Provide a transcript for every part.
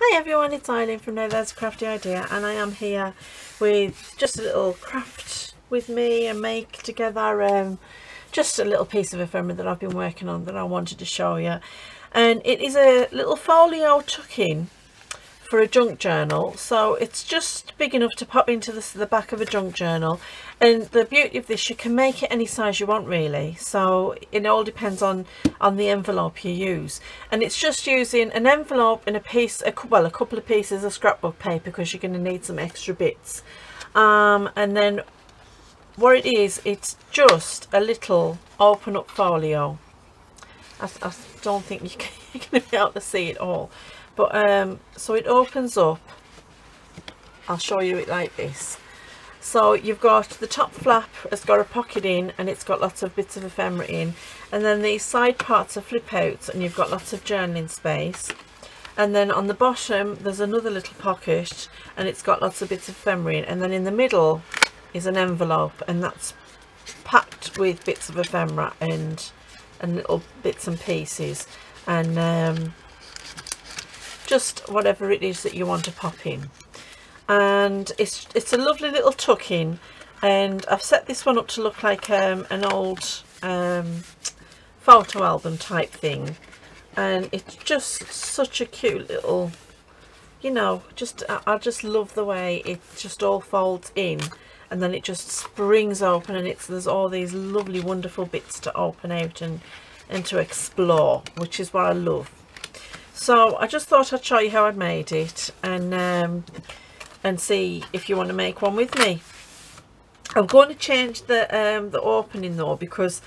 Hi everyone, it's Eileen from Now There's a Crafty Idea and I am here with just a little craft with me and make together um, just a little piece of ephemera that I've been working on that I wanted to show you. And it is a little folio tuck-in for a junk journal. So it's just big enough to pop into the, the back of a junk journal. And the beauty of this you can make it any size you want really. So it all depends on on the envelope you use. And it's just using an envelope and a piece a, well a couple of pieces of scrapbook paper because you're going to need some extra bits. Um, and then what it is it's just a little open up folio. I, I don't think you can, you're going to be able to see it all but um so it opens up. I'll show you it like this. So you've got the top flap has got a pocket in and it's got lots of bits of ephemera in. And then these side parts are flip outs and you've got lots of journaling space. And then on the bottom there's another little pocket and it's got lots of bits of ephemera in. And then in the middle is an envelope and that's packed with bits of ephemera and and little bits and pieces. And um, just whatever it is that you want to pop in. And it's it's a lovely little tuck in and I've set this one up to look like um, an old um, photo album type thing. And it's just such a cute little you know just I, I just love the way it just all folds in. And then it just springs open and it's there's all these lovely wonderful bits to open out and and to explore which is what I love so I just thought I'd show you how I made it and um, and see if you want to make one with me. I'm going to change the um, the opening though because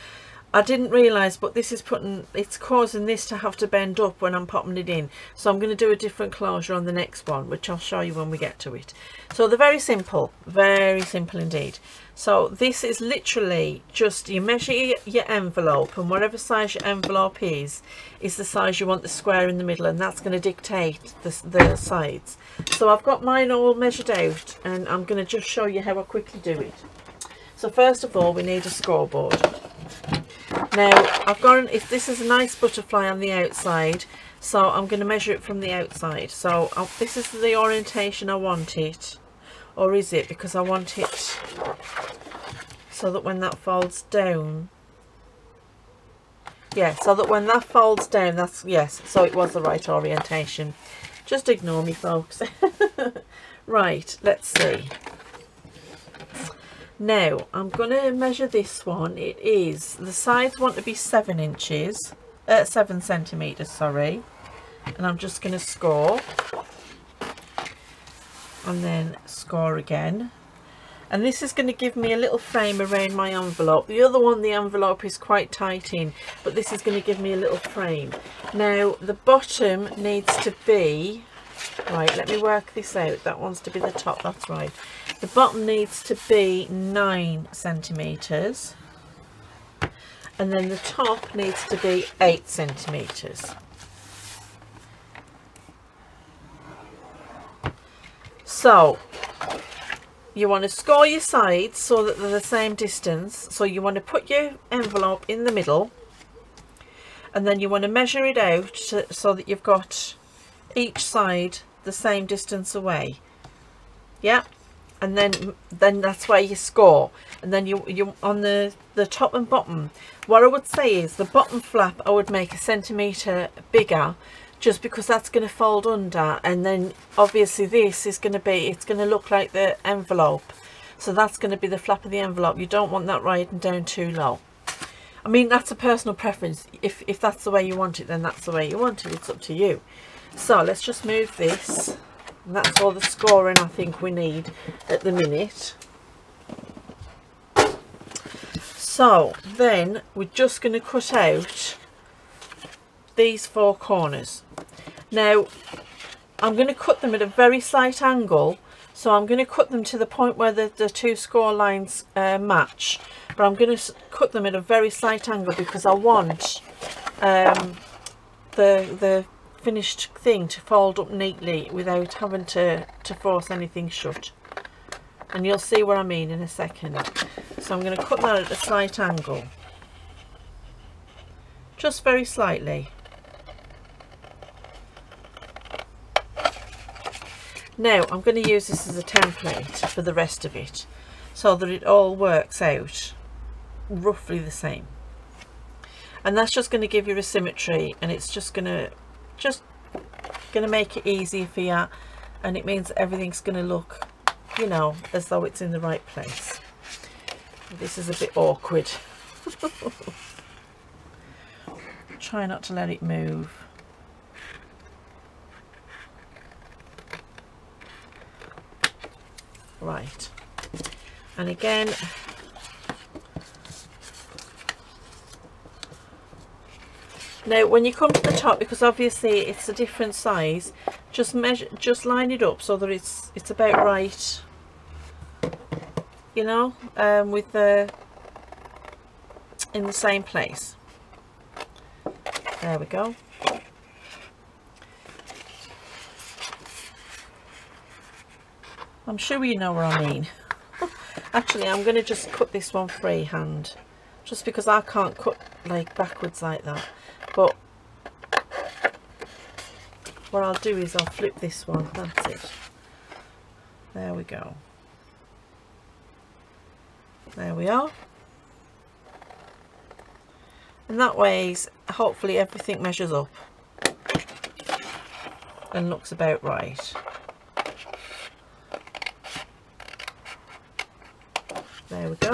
I didn't realise but this is putting it's causing this to have to bend up when I'm popping it in. So I'm going to do a different closure on the next one which I'll show you when we get to it. So they're very simple very simple indeed so this is literally just you measure your envelope and whatever size your envelope is is the size you want the square in the middle and that's going to dictate the, the sides. So I've got mine all measured out and I'm going to just show you how I quickly do it. So first of all we need a scoreboard. Now I've got if this is a nice butterfly on the outside so I'm going to measure it from the outside. So I'll, this is the orientation I want it or is it? Because I want it so that when that folds down yeah so that when that folds down that's yes so it was the right orientation. Just ignore me folks. Right let's see. Now I'm going to measure this one. It is the sides want to be seven inches uh, seven centimeters sorry. And I'm just going to score. And then score again and this is going to give me a little frame around my envelope. The other one the envelope is quite tight in but this is going to give me a little frame. Now the bottom needs to be right let me work this out. That wants to be the top that's right. The bottom needs to be nine centimeters. And then the top needs to be eight centimeters. So you want to score your sides so that they're the same distance. So you want to put your envelope in the middle. And then you want to measure it out to, so that you've got each side the same distance away. Yeah? And then then that's where you score. And then you you on the the top and bottom what I would say is the bottom flap I would make a centimeter bigger just because that's going to fold under and then obviously this is going to be it's going to look like the envelope. So that's going to be the flap of the envelope. You don't want that riding down too low. I mean that's a personal preference. If, if that's the way you want it then that's the way you want it. It's up to you. So let's just move this. And that's all the scoring I think we need at the minute. So then we're just going to cut out these four corners now I'm going to cut them at a very slight angle so I'm going to cut them to the point where the, the two score lines uh, match but I'm going to cut them at a very slight angle because I want um, the the finished thing to fold up neatly without having to, to force anything shut. And you'll see what I mean in a second. So I'm going to cut that at a slight angle. Just very slightly. Now I'm going to use this as a template for the rest of it so that it all works out roughly the same. And that's just going to give you a symmetry and it's just going to just going to make it easier for you and it means everything's going to look you know as though it's in the right place. This is a bit awkward. Try not to let it move. Right. And again, now when you come to the top, because obviously it's a different size, just measure, just line it up so that it's it's about right. You know, um, with the in the same place. There we go. I'm sure you know what I mean. Actually, I'm going to just cut this one freehand. Just because I can't cut like backwards like that. But what I'll do is I'll flip this one. That's it. There we go. There we are. And that way, hopefully everything measures up and looks about right. There we go.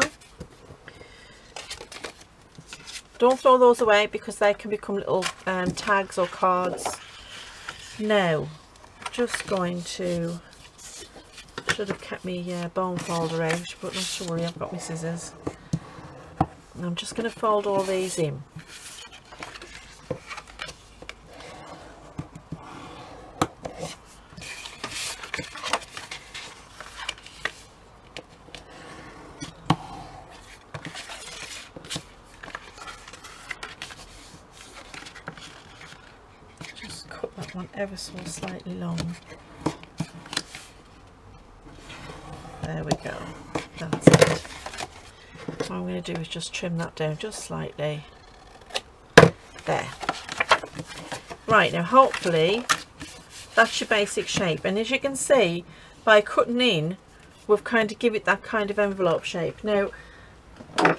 Don't throw those away because they can become little um, tags or cards. Now, just going to, should have kept my uh, bone folder out, but not to worry, I've got my scissors. And I'm just going to fold all these in. Ever so slightly long. There we go. That's it. What I'm going to do is just trim that down just slightly. There. Right, now hopefully that's your basic shape. And as you can see, by cutting in, we've kind of give it that kind of envelope shape. Now,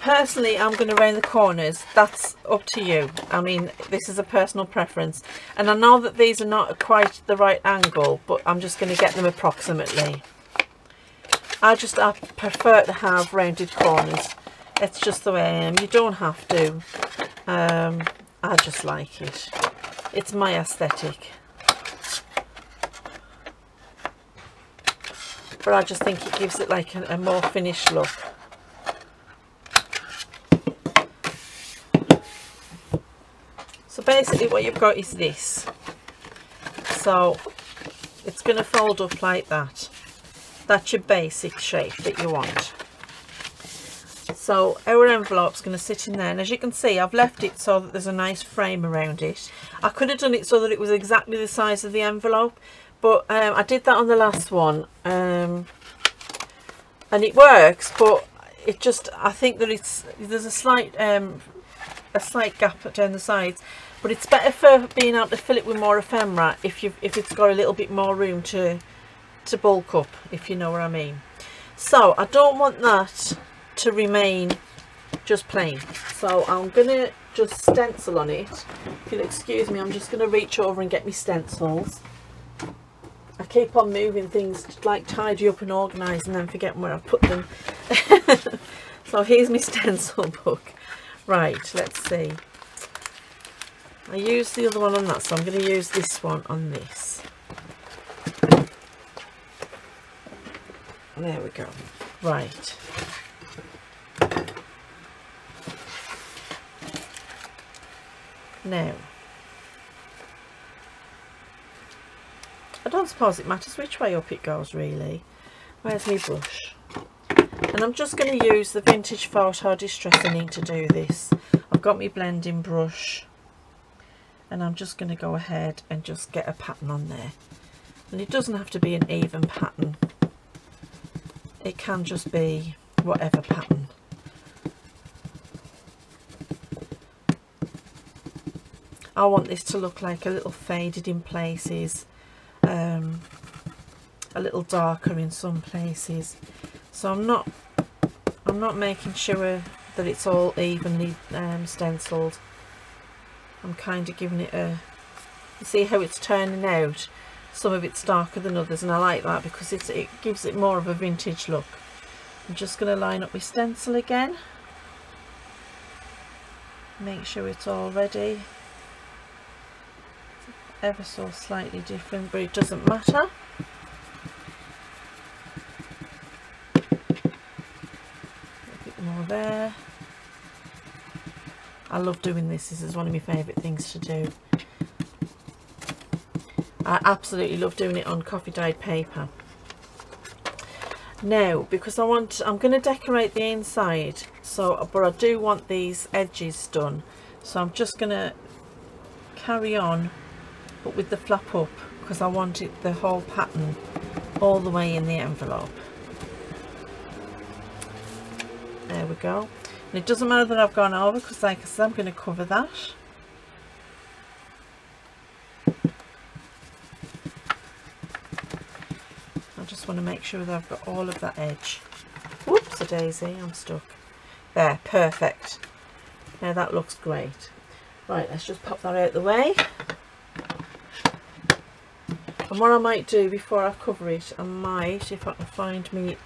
personally I'm going to round the corners. That's up to you. I mean this is a personal preference. And I know that these are not quite the right angle but I'm just going to get them approximately. I just I prefer to have rounded corners. It's just the way I am. You don't have to. Um, I just like it. It's my aesthetic. But I just think it gives it like a, a more finished look basically what you've got is this. So it's going to fold up like that. That's your basic shape that you want. So our envelope's going to sit in there and as you can see I've left it so that there's a nice frame around it. I could have done it so that it was exactly the size of the envelope but um, I did that on the last one um, and it works but it just I think that it's there's a slight um, a slight gap down the sides but it's better for being able to fill it with more ephemera if you if it's got a little bit more room to to bulk up if you know what I mean. So I don't want that to remain just plain. So I'm gonna just stencil on it. If you'll excuse me I'm just gonna reach over and get me stencils. I keep on moving things to like tidy up and organise and then forgetting where I've put them. So here's my stencil book. Right, let's see. I used the other one on that, so I'm going to use this one on this. There we go. Right. Now, I don't suppose it matters which way up it goes really. Where's my brush? and I'm just going to use the vintage photo distressing ink to do this I've got my blending brush and I'm just going to go ahead and just get a pattern on there. And it doesn't have to be an even pattern. It can just be whatever pattern. I want this to look like a little faded in places um, a little darker in some places. So I'm not I'm not making sure that it's all evenly um, stenciled I'm kind of giving it a see how it's turning out? Some of it's darker than others and I like that because it gives it more of a vintage look. I'm just going to line up my stencil again. Make sure it's all ready. Ever so slightly different but it doesn't matter a bit more there I love doing this. This is one of my favourite things to do. I absolutely love doing it on coffee dyed paper. Now because I want I'm going to decorate the inside so but I do want these edges done. So I'm just going to carry on but with the flap up because I want it the whole pattern all the way in the envelope. There we go and it doesn't matter that I've gone over because like I said I'm going to cover that. I just want to make sure that I've got all of that edge. Whoops a daisy I'm stuck. There perfect. Now that looks great. Right let's just pop that out the way. And what I might do before I cover it I might if I can find me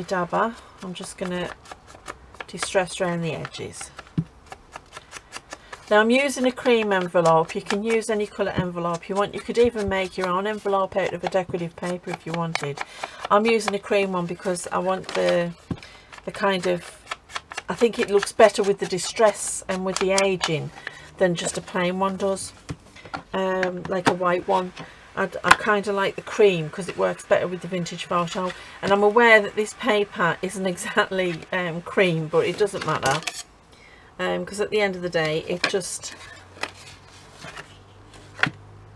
my dabber I'm just gonna distress around the edges. Now I'm using a cream envelope. You can use any colour envelope you want. You could even make your own envelope out of a decorative paper if you wanted. I'm using a cream one because I want the the kind of I think it looks better with the distress and with the aging than just a plain one does. Um, like a white one. I I kind of like the cream because it works better with the vintage photo. And I'm aware that this paper isn't exactly um, cream but it doesn't matter. Because um, at the end of the day it just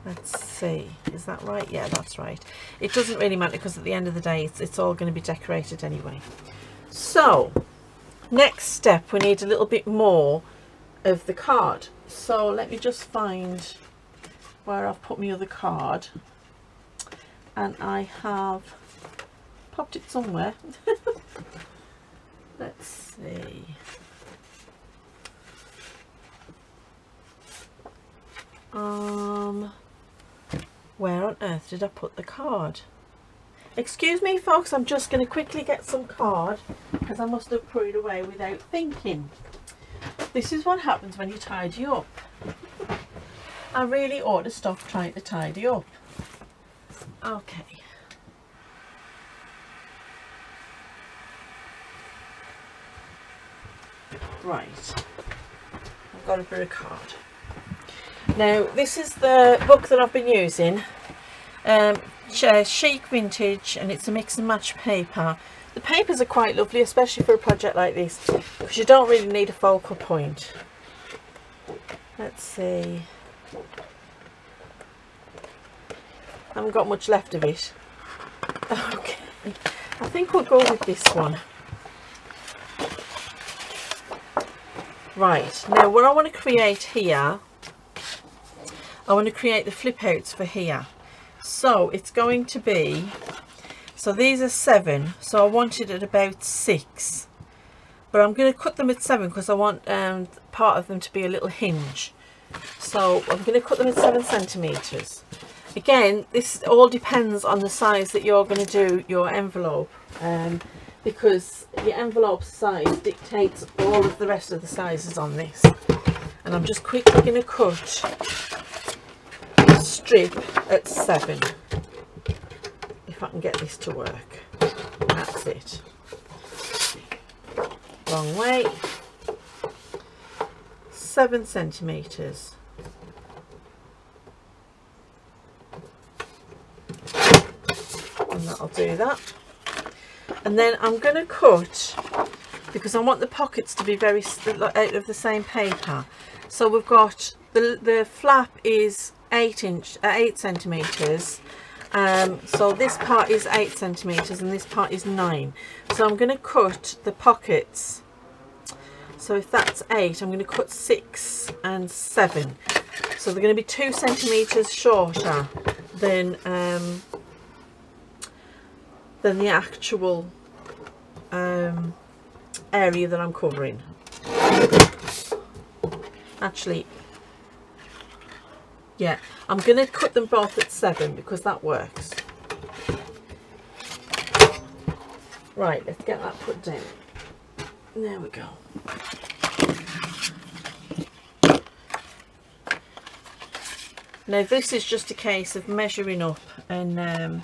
let's see is that right? Yeah that's right. It doesn't really matter because at the end of the day it's, it's all going to be decorated anyway. So next step we need a little bit more of the card. So let me just find where I've put my other card. And I have popped it somewhere. Let's see. Um where on earth did I put the card? Excuse me folks I'm just going to quickly get some card because I must have put it away without thinking. This is what happens when you tidy up I really ought to stop trying to tidy up. Okay. Right. I've got a of card. Now, this is the book that I've been using. Um, Chic Vintage, and it's a mix and match paper. The papers are quite lovely, especially for a project like this, because you don't really need a focal point. Let's see. I haven't got much left of it. Okay, I think we'll go with this one. Right, now what I want to create here, I want to create the flip outs for here. So it's going to be, so these are seven, so I wanted at about six. But I'm going to cut them at seven because I want um, part of them to be a little hinge. So I'm going to cut them at seven centimetres. Again, this all depends on the size that you're going to do your envelope. Um, because your envelope size dictates all of the rest of the sizes on this. And I'm just quickly going to cut a strip at seven. If I can get this to work. That's it. Long way seven centimeters. And that'll do that. And then I'm going to cut, because I want the pockets to be very out of the same paper. So we've got, the, the flap is 8 inch, uh, 8 centimeters. Um, so this part is 8 centimeters and this part is 9. So I'm going to cut the pockets so if that's eight, I'm going to cut six and seven. So they're going to be two centimetres shorter than um, than the actual um, area that I'm covering. Actually, yeah, I'm going to cut them both at 7 because that works. Right, let's get that put down. There we go. Now this is just a case of measuring up and um,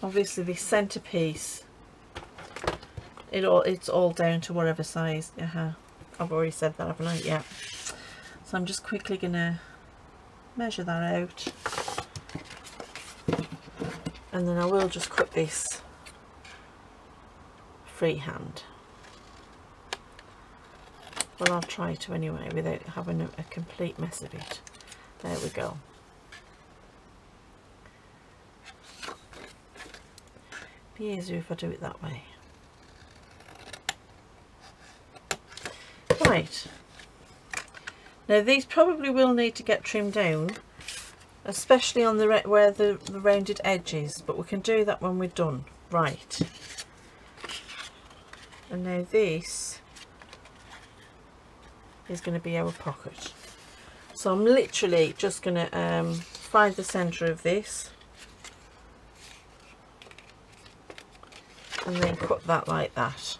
obviously the centerpiece it all it's all down to whatever size uh -huh. I've already said that haven't I yeah so I'm just quickly gonna measure that out and then I will just cut this freehand. Well I'll try to anyway without having a, a complete mess of it. There we go. Be easier if I do it that way. Right. Now these probably will need to get trimmed down especially on the where the, the rounded edges but we can do that when we're done. Right and now this is going to be our pocket. So I'm literally just going to um, find the center of this. And then cut that like that.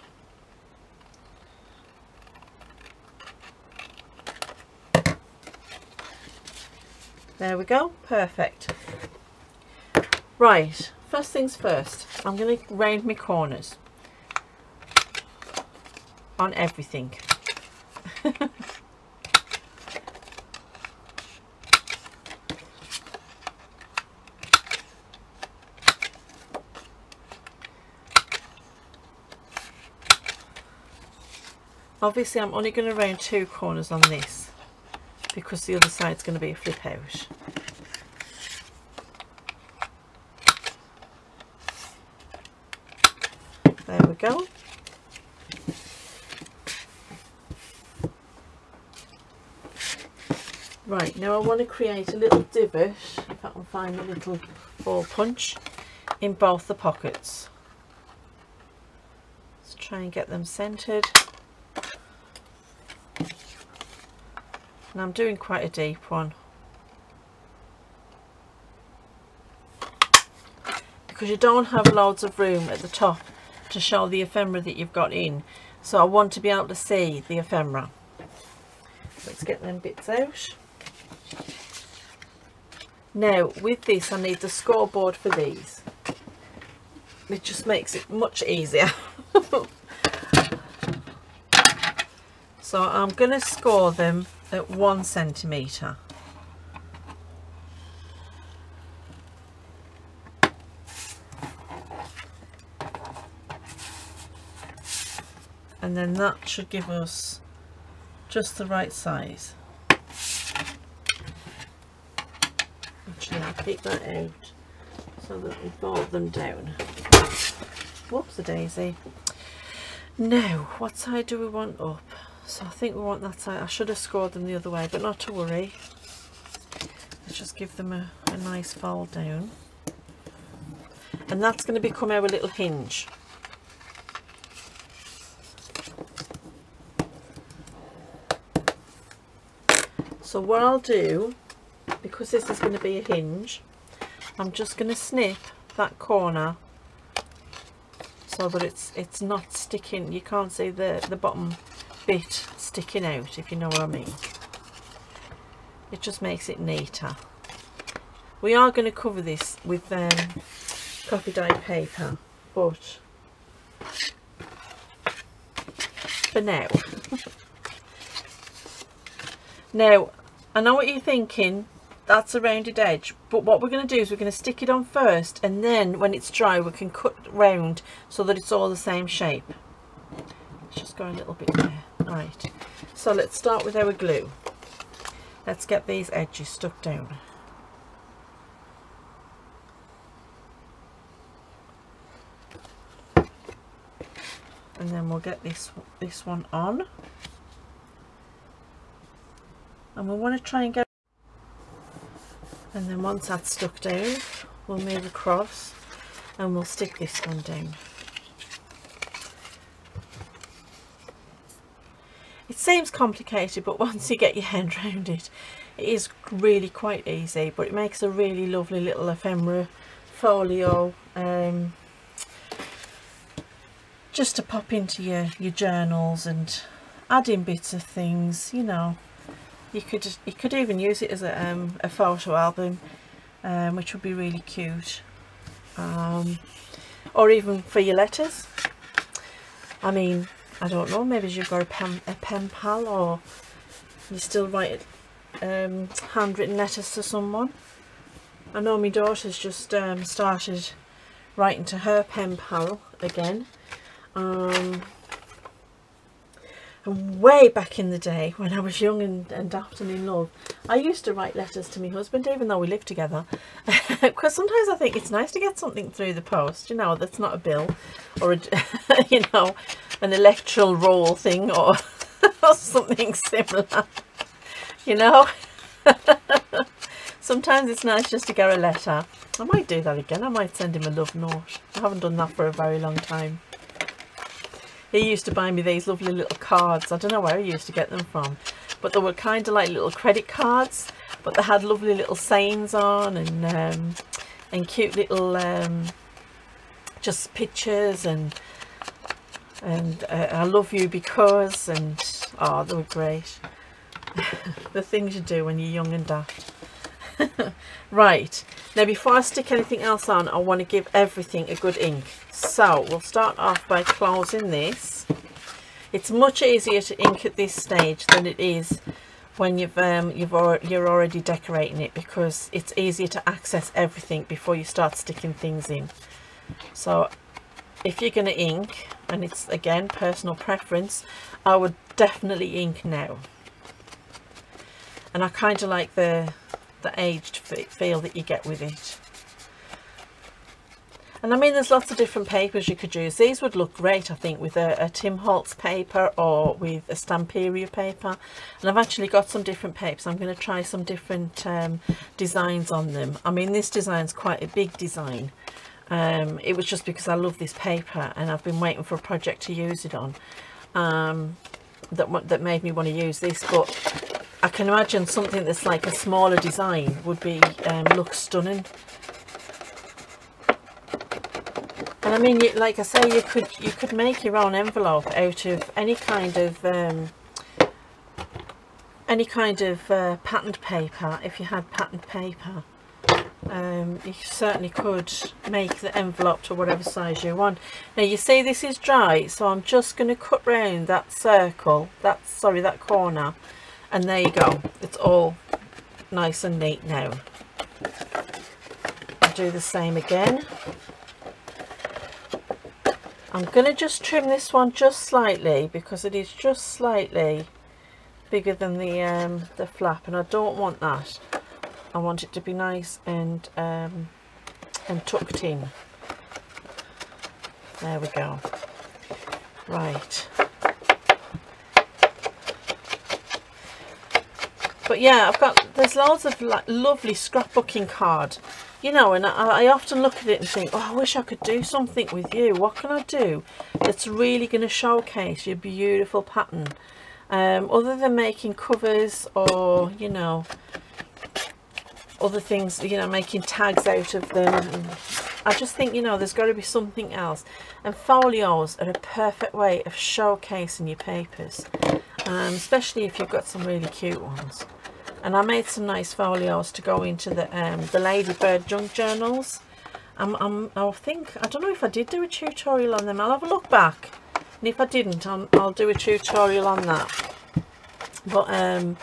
There we go, perfect. Right, first things first, I'm going to round my corners on everything. Obviously I'm only going to round two corners on this because the other side is going to be a flip out. There we go. Right, now I want to create a little divot, if I can find a little ball punch, in both the pockets. Let's try and get them centred. and I'm doing quite a deep one because you don't have loads of room at the top to show the ephemera that you've got in so I want to be able to see the ephemera let's get them bits out now with this I need the scoreboard for these it just makes it much easier so I'm going to score them at one centimetre. And then that should give us just the right size. Actually, I'll keep that out so that we fold them down. Whoops a daisy. Now, what side do we want up? So I think we want that side. I should have scored them the other way, but not to worry. Let's just give them a, a nice fold down. And that's going to become our little hinge. So what I'll do, because this is going to be a hinge, I'm just going to snip that corner so that it's it's not sticking. You can't see the, the bottom bit sticking out if you know what I mean. It just makes it neater. We are going to cover this with um, coffee dye paper but for now. Now I know what you're thinking that's a rounded edge but what we're going to do is we're going to stick it on first and then when it's dry we can cut round so that it's all the same shape let's just go a little bit there Right, so let's start with our glue. Let's get these edges stuck down. And then we'll get this this one on. And we want to try and get and then once that's stuck down we'll move across and we'll stick this one down. It seems complicated but once you get your hand around it it is really quite easy but it makes a really lovely little ephemera folio um, just to pop into your, your journals and add in bits of things you know you could you could even use it as a, um, a photo album um, which would be really cute. Um, or even for your letters. I mean I don't know maybe you've got a pen, a pen pal or you still write um, handwritten letters to someone. I know my daughter's just um, started writing to her pen pal again. Um, way back in the day when I was young and, and daft and in love I used to write letters to my husband even though we lived together. Because sometimes I think it's nice to get something through the post you know that's not a bill or a, you know an electoral roll thing or, or something similar you know? Sometimes it's nice just to get a letter. I might do that again. I might send him a love note. I haven't done that for a very long time he used to buy me these lovely little cards. I don't know where he used to get them from but they were kind of like little credit cards but they had lovely little sayings on and um, and cute little um, just pictures and and uh, I love you because and oh they were great. The things you do when you're young and daft right. Now before I stick anything else on I want to give everything a good ink. So we'll start off by closing this. It's much easier to ink at this stage than it is when you've um, you've or, you're already decorating it because it's easier to access everything before you start sticking things in. So if you're going to ink and it's again personal preference I would definitely ink now. And I kind of like the the aged feel that you get with it. And I mean there's lots of different papers you could use. These would look great I think with a, a Tim Holtz paper or with a Stamperia paper. And I've actually got some different papers. I'm going to try some different um, designs on them. I mean this design's quite a big design. Um, it was just because I love this paper and I've been waiting for a project to use it on um, that, that made me want to use this. But I can imagine something that's like a smaller design would be um, look stunning. And I mean like I say you could you could make your own envelope out of any kind of um, any kind of uh, patterned paper if you had patterned paper. Um, you certainly could make the envelope to whatever size you want. Now you see this is dry so I'm just going to cut round that circle that's sorry that corner and there you go. It's all nice and neat now. I'll do the same again. I'm going to just trim this one just slightly because it is just slightly bigger than the um, the flap and I don't want that. I want it to be nice and um, and tucked in. There we go. Right but yeah I've got there's loads of like lovely scrapbooking card you know and I, I, often look at it and think oh I wish I could do something with you. What can I do that's really going to showcase your beautiful pattern? Um, other than making covers or you know other things you know making tags out of them I just think you know there's got to be something else. And folios are a perfect way of showcasing your papers um, especially if you've got some really cute ones and I made some nice folios to go into the um, the Ladybird junk journals. I think I don't know if I did do a tutorial on them. I'll have a look back. And if I didn't I'll, I'll do a tutorial on that. But um,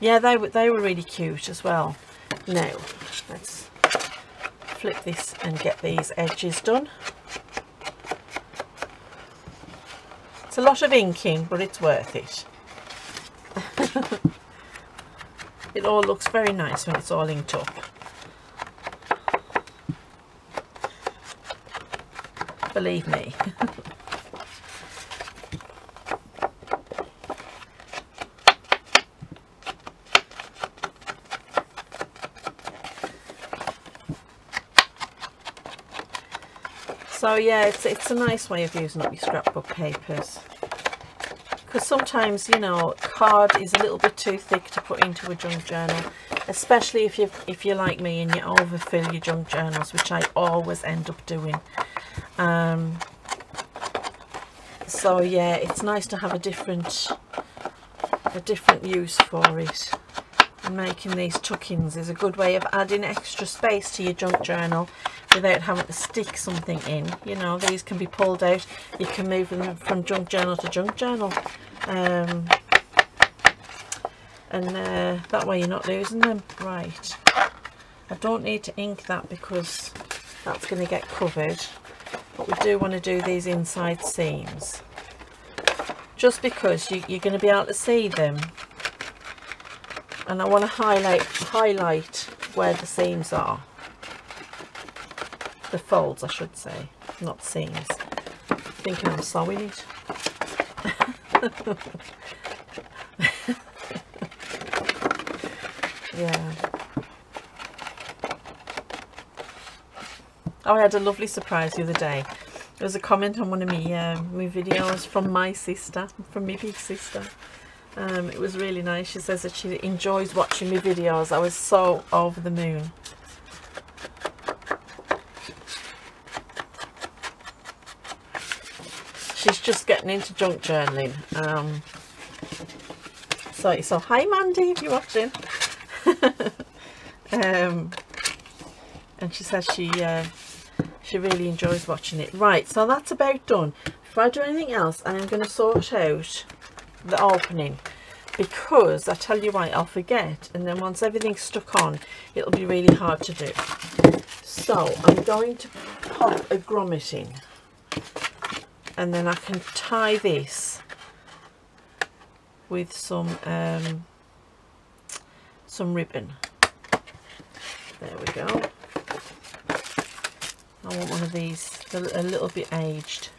yeah they, they were really cute as well. Now let's flip this and get these edges done. It's a lot of inking but it's worth it it all looks very nice when it's all inked up believe me So yeah, it's, it's a nice way of using up your scrapbook papers. Because sometimes, you know, card is a little bit too thick to put into a junk journal. Especially if, you if you're like me and you overfill your junk journals, which I always end up doing. Um, so yeah, it's nice to have a different, a different use for it and making these tuck-ins is a good way of adding extra space to your junk journal without having to stick something in. You know these can be pulled out. You can move them from junk journal to junk journal. Um, and uh, that way you're not losing them. Right. I don't need to ink that because that's going to get covered. But we do want to do these inside seams just because you, you're going to be able to see them. And I want to highlight highlight where the seams are the folds I should say not seams thinking I'm sewing it yeah oh I had a lovely surprise the other day there was a comment on one of my, uh, my videos from my sister from my big sister um, it was really nice. She says that she enjoys watching my videos. I was so over the moon. She's just getting into junk journaling. Um, so, so hi Mandy, if you're watching. um, and she says she uh, she really enjoys watching it. Right, so that's about done. If I do anything else, I'm going to sort out the opening because I tell you why I'll forget and then once everything's stuck on it'll be really hard to do so I'm going to pop a grommet in and then I can tie this with some um, some ribbon. There we go. I want one of these a little bit aged.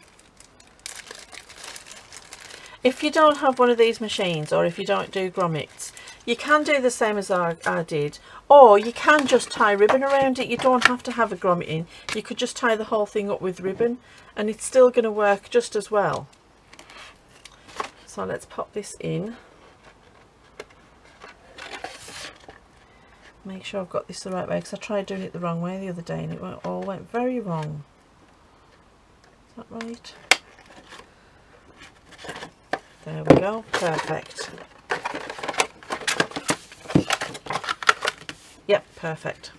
If you don't have one of these machines or if you don't do grommets, you can do the same as I, I, did or you can just tie ribbon around it. You don't have to have a grommet in. You could just tie the whole thing up with ribbon and it's still going to work just as well. So let's pop this in. Make sure I've got this the right way because I tried doing it the wrong way the other day and it all went very wrong. Is that right? There we go, perfect. Yep, perfect.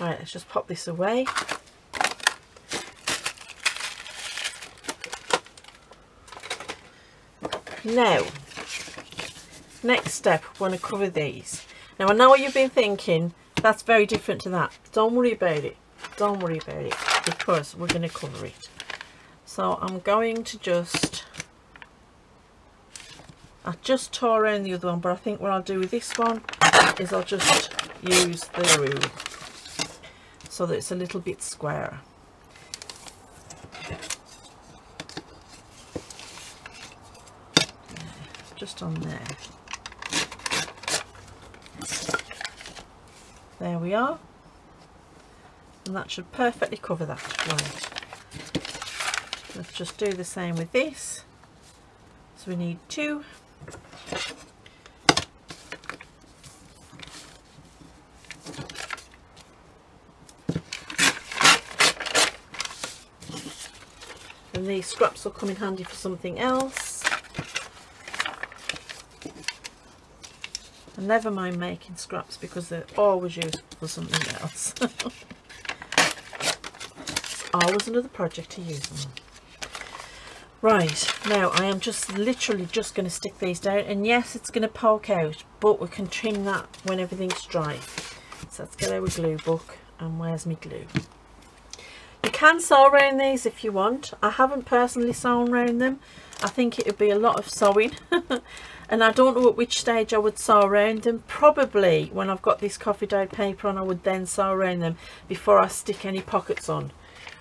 Right, let's just pop this away. Now, next step, we want to cover these. Now I know what you've been thinking, that's very different to that. Don't worry about it. Don't worry about it because we're going to cover it. So I'm going to just I just tore around the other one, but I think what I'll do with this one is I'll just use the rule so that it's a little bit square. Just on there. There we are. And that should perfectly cover that. Right. Let's just do the same with this. So we need two these scraps will come in handy for something else. And never mind making scraps because they're always used for something else. it's always another project to use them Right, now I am just literally just going to stick these down and yes it's going to poke out but we can trim that when everything's dry. So let's get our glue book and where's my glue? Can sew around these if you want. I haven't personally sewn around them. I think it would be a lot of sewing and I don't know at which stage I would sew around them. Probably when I've got this coffee dyed paper on I would then sew around them before I stick any pockets on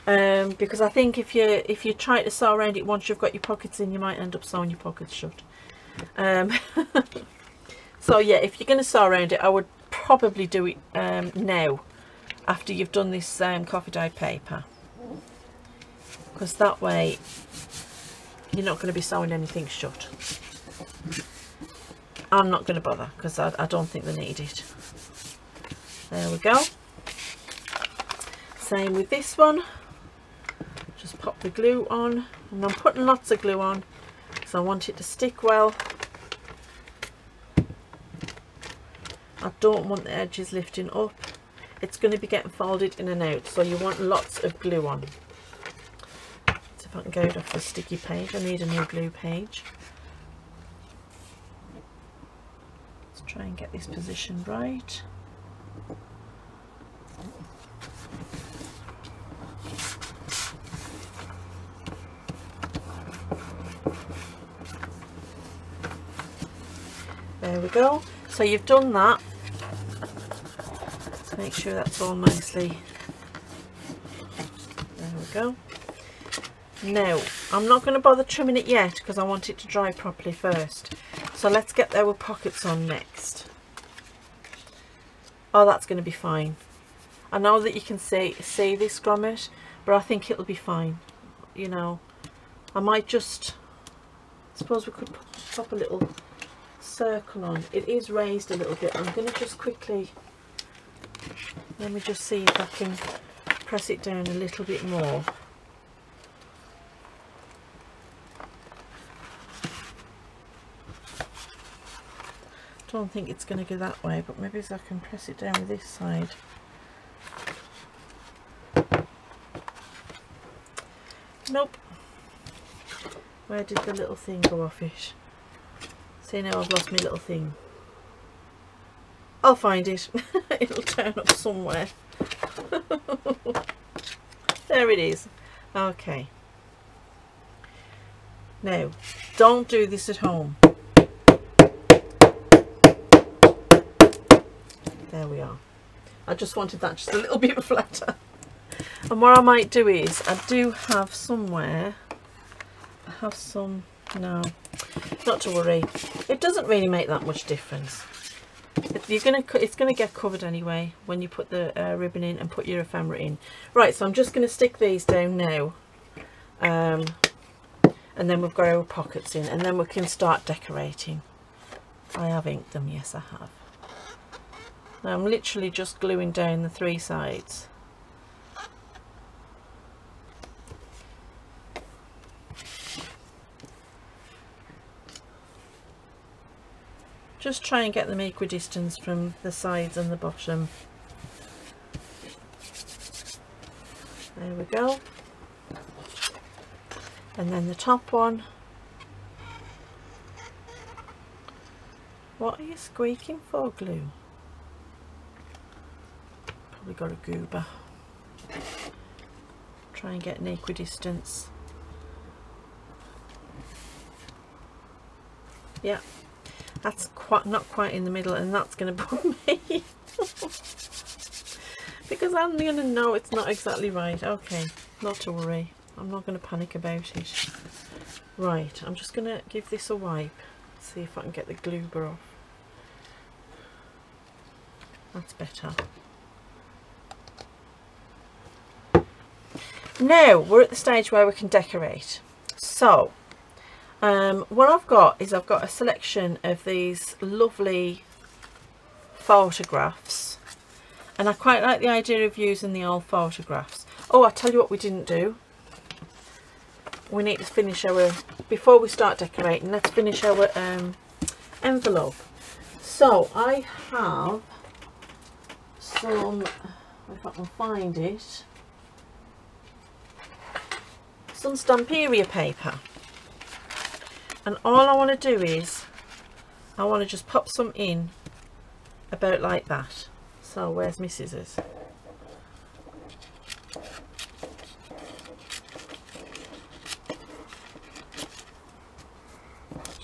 um, because I think if you if you try to sew around it once you've got your pockets in you might end up sewing your pockets shut um, so yeah if you're going to sew around it I would probably do it um, now after you've done this um, coffee dyed paper because that way you're not going to be sewing anything shut. I'm not going to bother because I, I don't think they need it. There we go. Same with this one. Just pop the glue on and I'm putting lots of glue on because I want it to stick well. I don't want the edges lifting up. It's going to be getting folded in and out so you want lots of glue on. So if I can go off the sticky page, I need a new glue page. Let's try and get this position right. There we go. So you've done that. Let's make sure that's all nicely. There we go. Now, I'm not going to bother trimming it yet because I want it to dry properly first. So let's get there with pockets on next. Oh, that's going to be fine. I know that you can see, see this grommet, but I think it'll be fine. You know, I might just, I suppose we could pop a little circle on. It is raised a little bit. I'm going to just quickly, let me just see if I can press it down a little bit more. Don't think it's going to go that way but maybe I can press it down with this side nope where did the little thing go off it See now I've lost my little thing. I'll find it. It'll turn up somewhere. there it is. Okay. Now, don't do this at home. There we are. I just wanted that just a little bit flatter. And what I might do is, I do have somewhere, I have some, no, not to worry. It doesn't really make that much difference. You're gonna it's gonna get covered anyway when you put the uh, ribbon in and put your ephemera in. Right so I'm just gonna stick these down now um, and then we've got our pockets in and then we can start decorating. I have inked them yes I have now I'm literally just gluing down the three sides. Just try and get them equidistant from the sides and the bottom. There we go. And then the top one. What are you squeaking for glue probably got a goober. Try and get an equidistance yeah that's quite not quite in the middle and that's going to bug me. Because I'm going to know it's not exactly right. Okay not to worry. I'm not going to panic about it. Right I'm just going to give this a wipe. See if I can get the glue off. That's better now we're at the stage where we can decorate so um, what I've got is I've got a selection of these lovely photographs and I quite like the idea of using the old photographs. Oh, I tell you what we didn't do. We need to finish our, before we start decorating, let's finish our um, envelope. So I have some, if I can find it, some Stamperia paper. And all I want to do is I want to just pop some in about like that. So where's my scissors?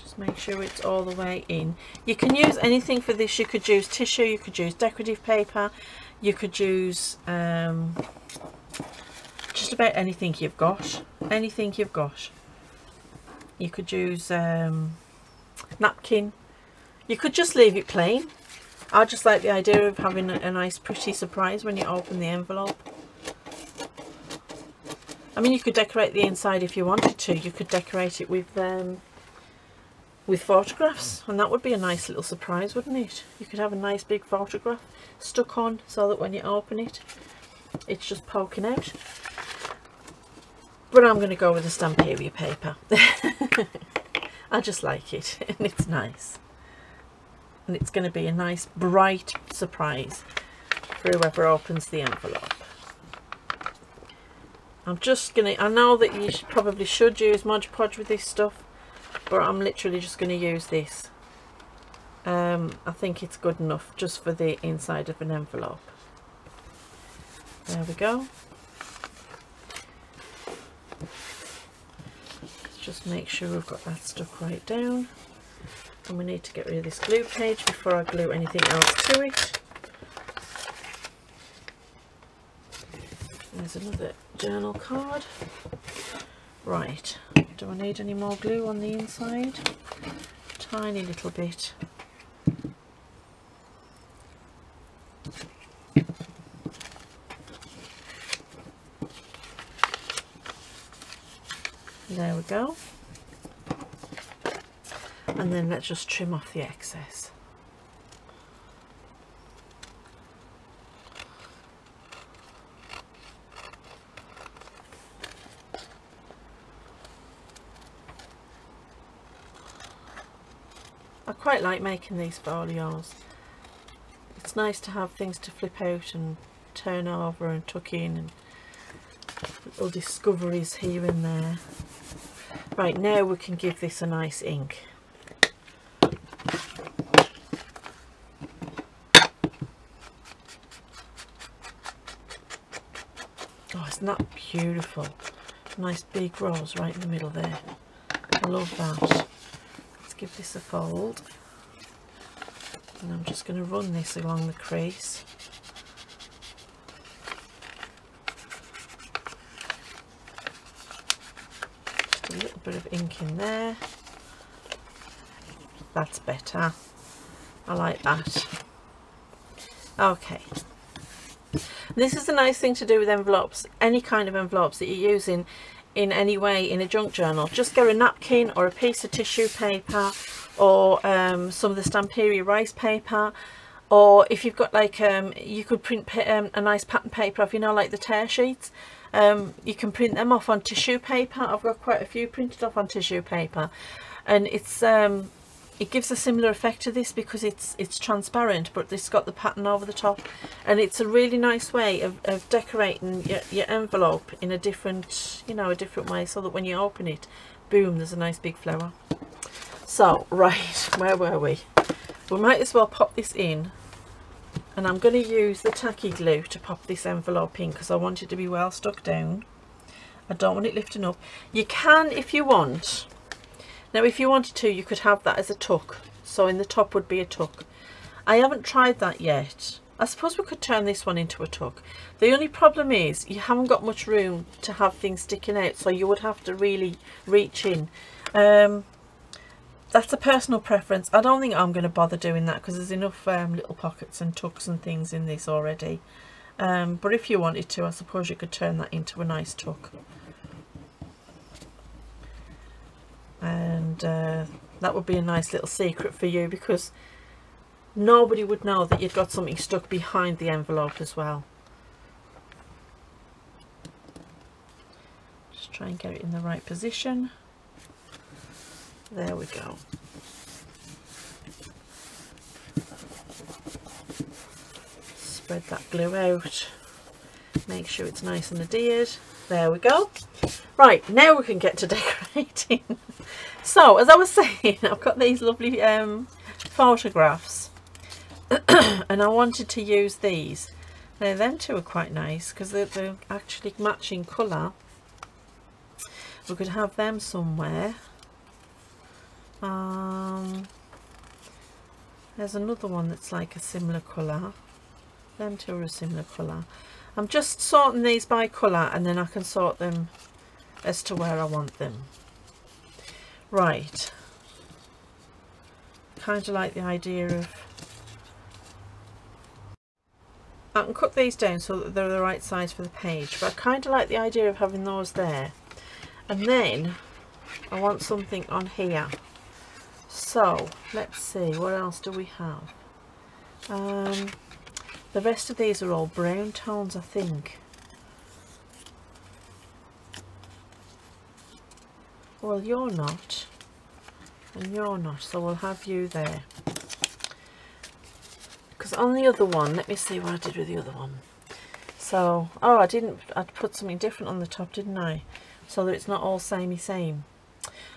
Just make sure it's all the way in. You can use anything for this. You could use tissue you could use decorative paper you could use um, just about anything you've got. Anything you've got. You could use um, napkin. You could just leave it plain. I just like the idea of having a, a nice pretty surprise when you open the envelope. I mean you could decorate the inside if you wanted to. You could decorate it with um, with photographs and that would be a nice little surprise wouldn't it? You could have a nice big photograph stuck on so that when you open it it's just poking out but I'm going to go with the Stamperia paper. I just like it and it's nice. And it's going to be a nice bright surprise for whoever opens the envelope. I'm just going to I know that you should, probably should use Mod Podge with this stuff but I'm literally just going to use this. Um, I think it's good enough just for the inside of an envelope. There we go make sure we've got that stuck right down. And we need to get rid of this glue page before I glue anything else to it. There's another journal card. Right do I need any more glue on the inside? Tiny little bit. There we go and then let's just trim off the excess. I quite like making these folios it's nice to have things to flip out and turn over and tuck in and little discoveries here and there. Right now we can give this a nice ink oh isn't that beautiful. Nice big rose right in the middle there. I love that. Let's give this a fold. And I'm just going to run this along the crease. Just a little bit of ink in there. That's better. I like that. Okay this is a nice thing to do with envelopes any kind of envelopes that you're using in any way in a junk journal. Just get a napkin or a piece of tissue paper or um, some of the Stamperia rice paper. Or if you've got like um, you could print um, a nice pattern paper off you know like the tear sheets? Um, you can print them off on tissue paper. I've got quite a few printed off on tissue paper. And it's um, it gives a similar effect to this because it's it's transparent but it's got the pattern over the top and it's a really nice way of, of decorating your, your envelope in a different you know a different way so that when you open it boom there's a nice big flower so, right, where were we? We might as well pop this in and I'm going to use the tacky glue to pop this envelope in because I want it to be well stuck down. I don't want it lifting up. You can if you want. Now if you wanted to you could have that as a tuck. So in the top would be a tuck. I haven't tried that yet. I suppose we could turn this one into a tuck. The only problem is you haven't got much room to have things sticking out so you would have to really reach in. Um, that's a personal preference. I don't think I'm going to bother doing that because there's enough um, little pockets and tucks and things in this already. Um, but if you wanted to, I suppose you could turn that into a nice tuck. And uh, that would be a nice little secret for you because nobody would know that you'd got something stuck behind the envelope as well. Just try and get it in the right position. There we go. Spread that glue out. Make sure it's nice and adhered. There we go. Right, now we can get to decorating. so, as I was saying, I've got these lovely um, photographs. and I wanted to use these. Now, them two are quite nice because they're, they're actually matching colour. We could have them somewhere. Um, there's another one that's like a similar colour. Them two are a similar colour. I'm just sorting these by colour and then I can sort them as to where I want them. Right. Kind of like the idea of I can cut these down so that they're the right size for the page but I kind of like the idea of having those there and then I want something on here so let's see what else do we have um, the rest of these are all brown tones I think. Well you're not. And you're not so we'll have you there. Because on the other one let me see what I did with the other one. So oh I didn't I put something different on the top didn't I? So that it's not all samey same.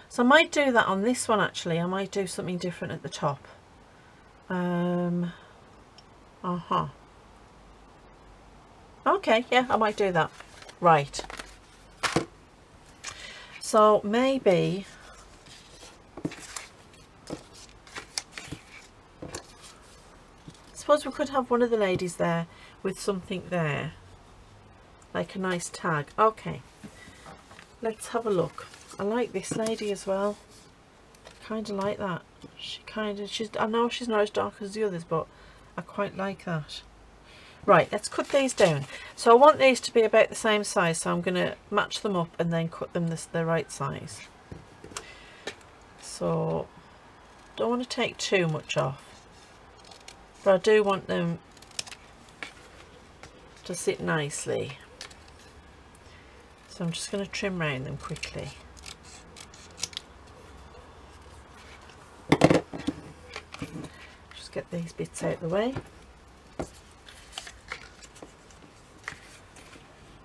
So I might do that on this one actually. I might do something different at the top. Um uh-huh okay yeah I might do that. Right. So maybe I suppose we could have one of the ladies there with something there. Like a nice tag. Okay. Let's have a look. I like this lady as well. Kind of like that. She kind of she's I know she's not as dark as the others but I quite like that right let's cut these down. So I want these to be about the same size so I'm going to match them up and then cut them this the right size. So don't want to take too much off but I do want them to sit nicely. So I'm just going to trim around them quickly. Just get these bits out of the way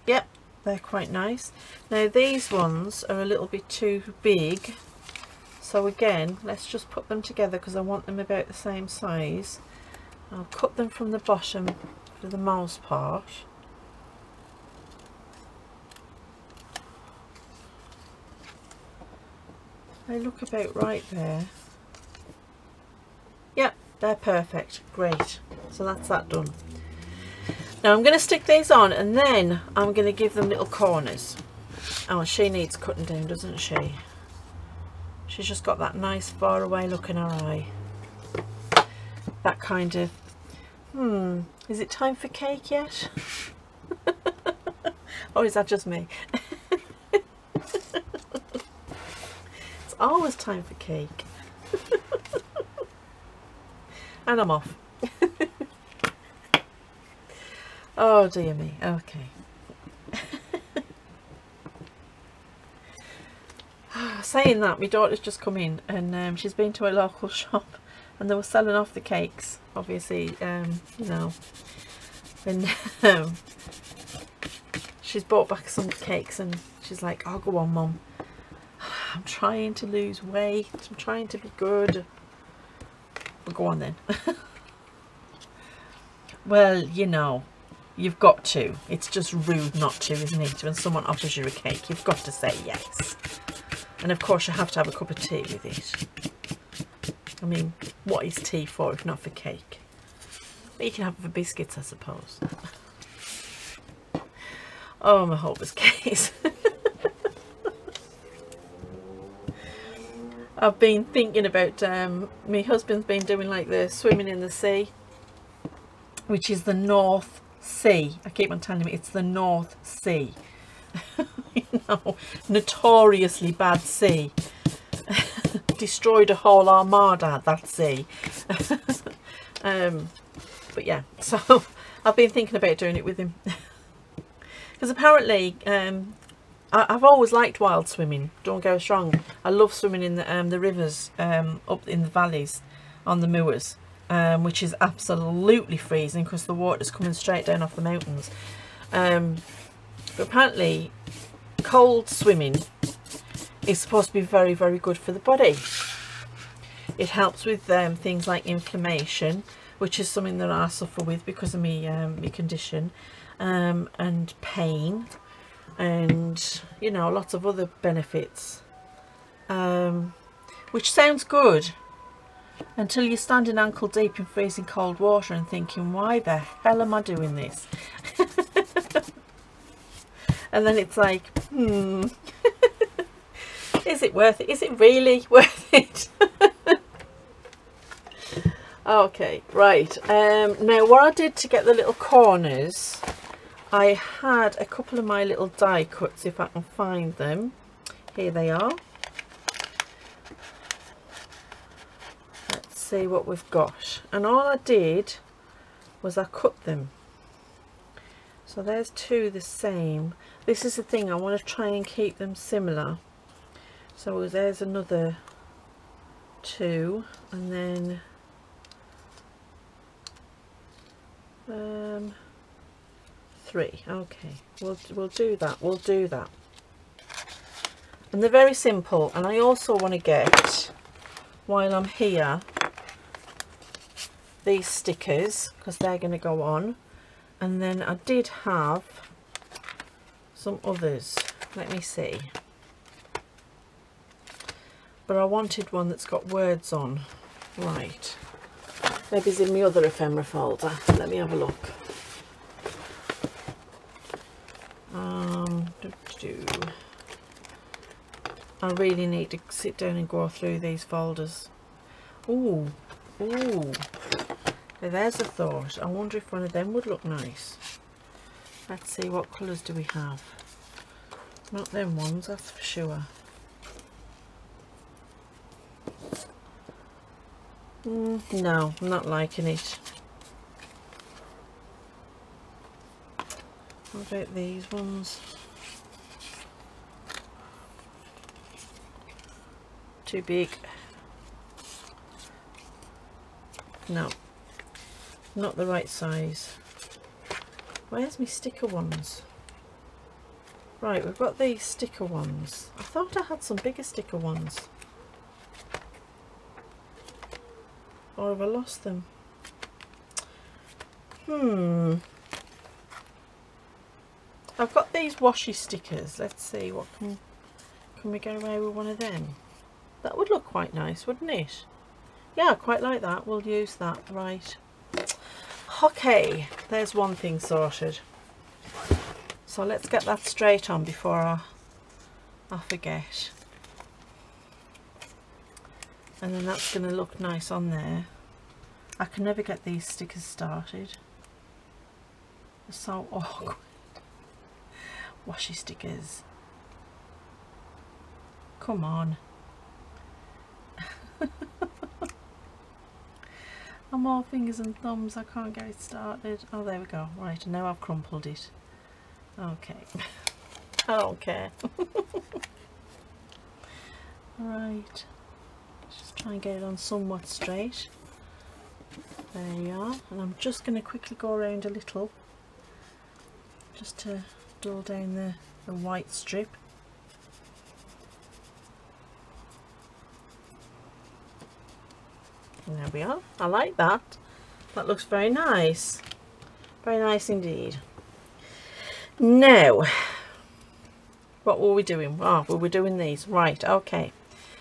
yep they're quite nice now these ones are a little bit too big so again let's just put them together because I want them about the same size I'll cut them from the bottom for the most part. They look about right there. Yep, they're perfect. Great. So that's that done. Now I'm going to stick these on and then I'm going to give them little corners. Oh, she needs cutting down, doesn't she? She's just got that nice far away look in her eye. That kind of hmm is it time for cake yet? Or is that just me? It's always time for cake. And I'm off oh dear me. Okay. Saying that my daughter's just come in and um, she's been to a local shop and they were selling off the cakes obviously um, you know. And um, she's bought back some cakes and she's like oh go on mum. I'm trying to lose weight. I'm trying to be good. But go on then. Well you know you've got to it's just rude not to isn't it when someone offers you a cake you've got to say yes and of course you have to have a cup of tea with it I mean, what is tea for if not for cake? But you can have it for biscuits, I suppose. oh, my hopeless case. I've been thinking about, um, my husband's been doing like the swimming in the sea, which is the North Sea. I keep on telling him it's the North Sea. you know, notoriously bad sea. Destroyed a whole armada that sea. Um, but yeah so I've been thinking about doing it with him. Because apparently um, I, have always liked wild swimming don't go wrong. I love swimming in the, um, the rivers um, up in the valleys on the moors um, which is absolutely freezing because the water's coming straight down off the mountains. Um, but apparently cold swimming is supposed to be very very good for the body. It helps with um, things like inflammation which is something that I suffer with because of me um, my condition um, and pain and you know lots of other benefits. Um, which sounds good until you're standing ankle deep in freezing cold water and thinking why the hell am I doing this and then it's like hmm Is it worth it? Is it really worth it? Okay, right. Um, now what I did to get the little corners, I had a couple of my little die cuts if I can find them. Here they are. Let's see what we've got. And all I did was I cut them. So there's two the same. This is the thing, I want to try and keep them similar. So there's another two and then um, three okay we'll, we'll do that we'll do that and they're very simple and I also want to get while I'm here these stickers because they're going to go on. And then I did have some others. Let me see. But I wanted one that's got words on. Right. Maybe it's in my other ephemera folder. Let me have a look. Um, -doo. I really need to sit down and go through these folders. Ooh ooh there's a thought I wonder if one of them would look nice let's see what colours do we have not them ones that's for sure Mm, no, I'm not liking it. What about these ones? Too big. No, not the right size. Where's my sticker ones? Right, we've got these sticker ones. I thought I had some bigger sticker ones. or have I lost them? Hmm. I've got these washi stickers. Let's see what can can we get away with one of them? That would look quite nice, wouldn't it? Yeah, quite like that. We'll use that. Right. Okay, there's one thing sorted. So let's get that straight on before I, I forget. And then that's going to look nice on there. I can never get these stickers started. They're so awkward. Washi stickers. Come on I'm all fingers and thumbs I can't get it started. Oh there we go. Right now I've crumpled it. Okay. I don't care. Right. Just try and get it on somewhat straight. There you are. And I'm just going to quickly go around a little just to dull down the, the white strip there we are I like that that looks very nice very nice indeed now what were we doing? Ah, oh, we were doing these. Right, okay.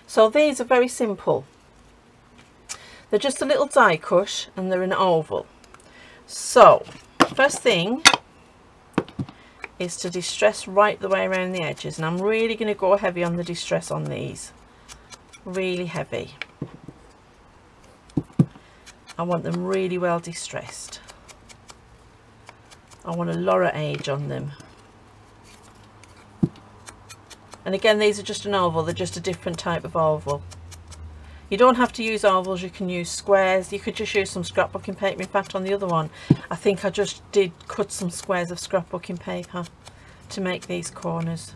So these are very simple. They're just a little die cut and they're an oval. So first thing is to distress right the way around the edges and I'm really going to go heavy on the distress on these. Really heavy. I want them really well distressed. I want a Laura age on them. And again these are just an oval. They're just a different type of oval. You don't have to use ovals. You can use squares. You could just use some scrapbooking paper. In fact on the other one I think I just did cut some squares of scrapbooking paper to make these corners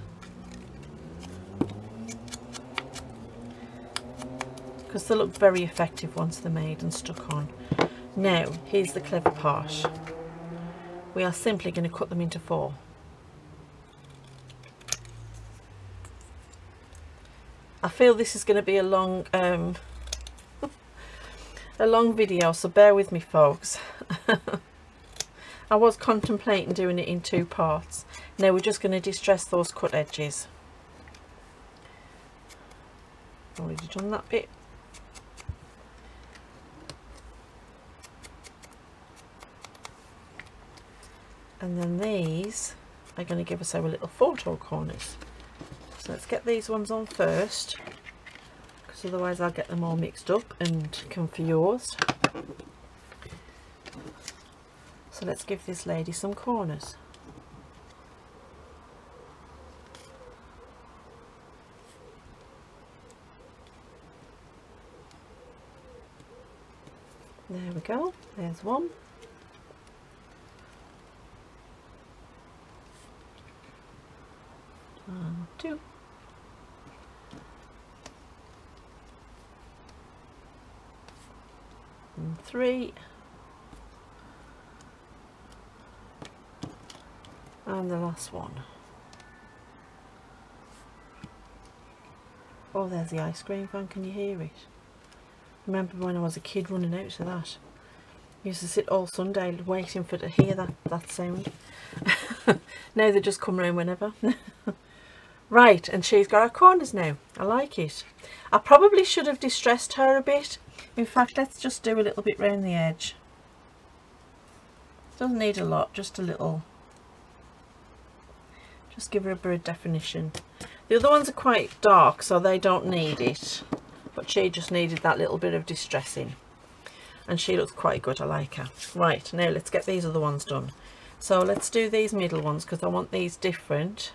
because they look very effective once they're made and stuck on. Now here's the clever part. We are simply going to cut them into four. I feel this is going to be a long um, a long video so bear with me folks. I was contemplating doing it in two parts. Now we're just going to distress those cut edges. Already done that bit and then these are going to give us our little photo corners so let's get these ones on first, because otherwise I'll get them all mixed up and confused. So let's give this lady some corners. There we go, there's one. Two. And three. And the last one. Oh, there's the ice cream van. Can you hear it? Remember when I was a kid running out to that? I used to sit all Sunday waiting for to hear that, that sound. now they just come round whenever. right, and she's got her corners now. I like it. I probably should have distressed her a bit. In fact, let's just do a little bit round the edge. Doesn't need a lot, just a little. Just give her a bit of definition. The other ones are quite dark, so they don't need it but she just needed that little bit of distressing and she looks quite good I like her right now let's get these other ones done so let's do these middle ones because I want these different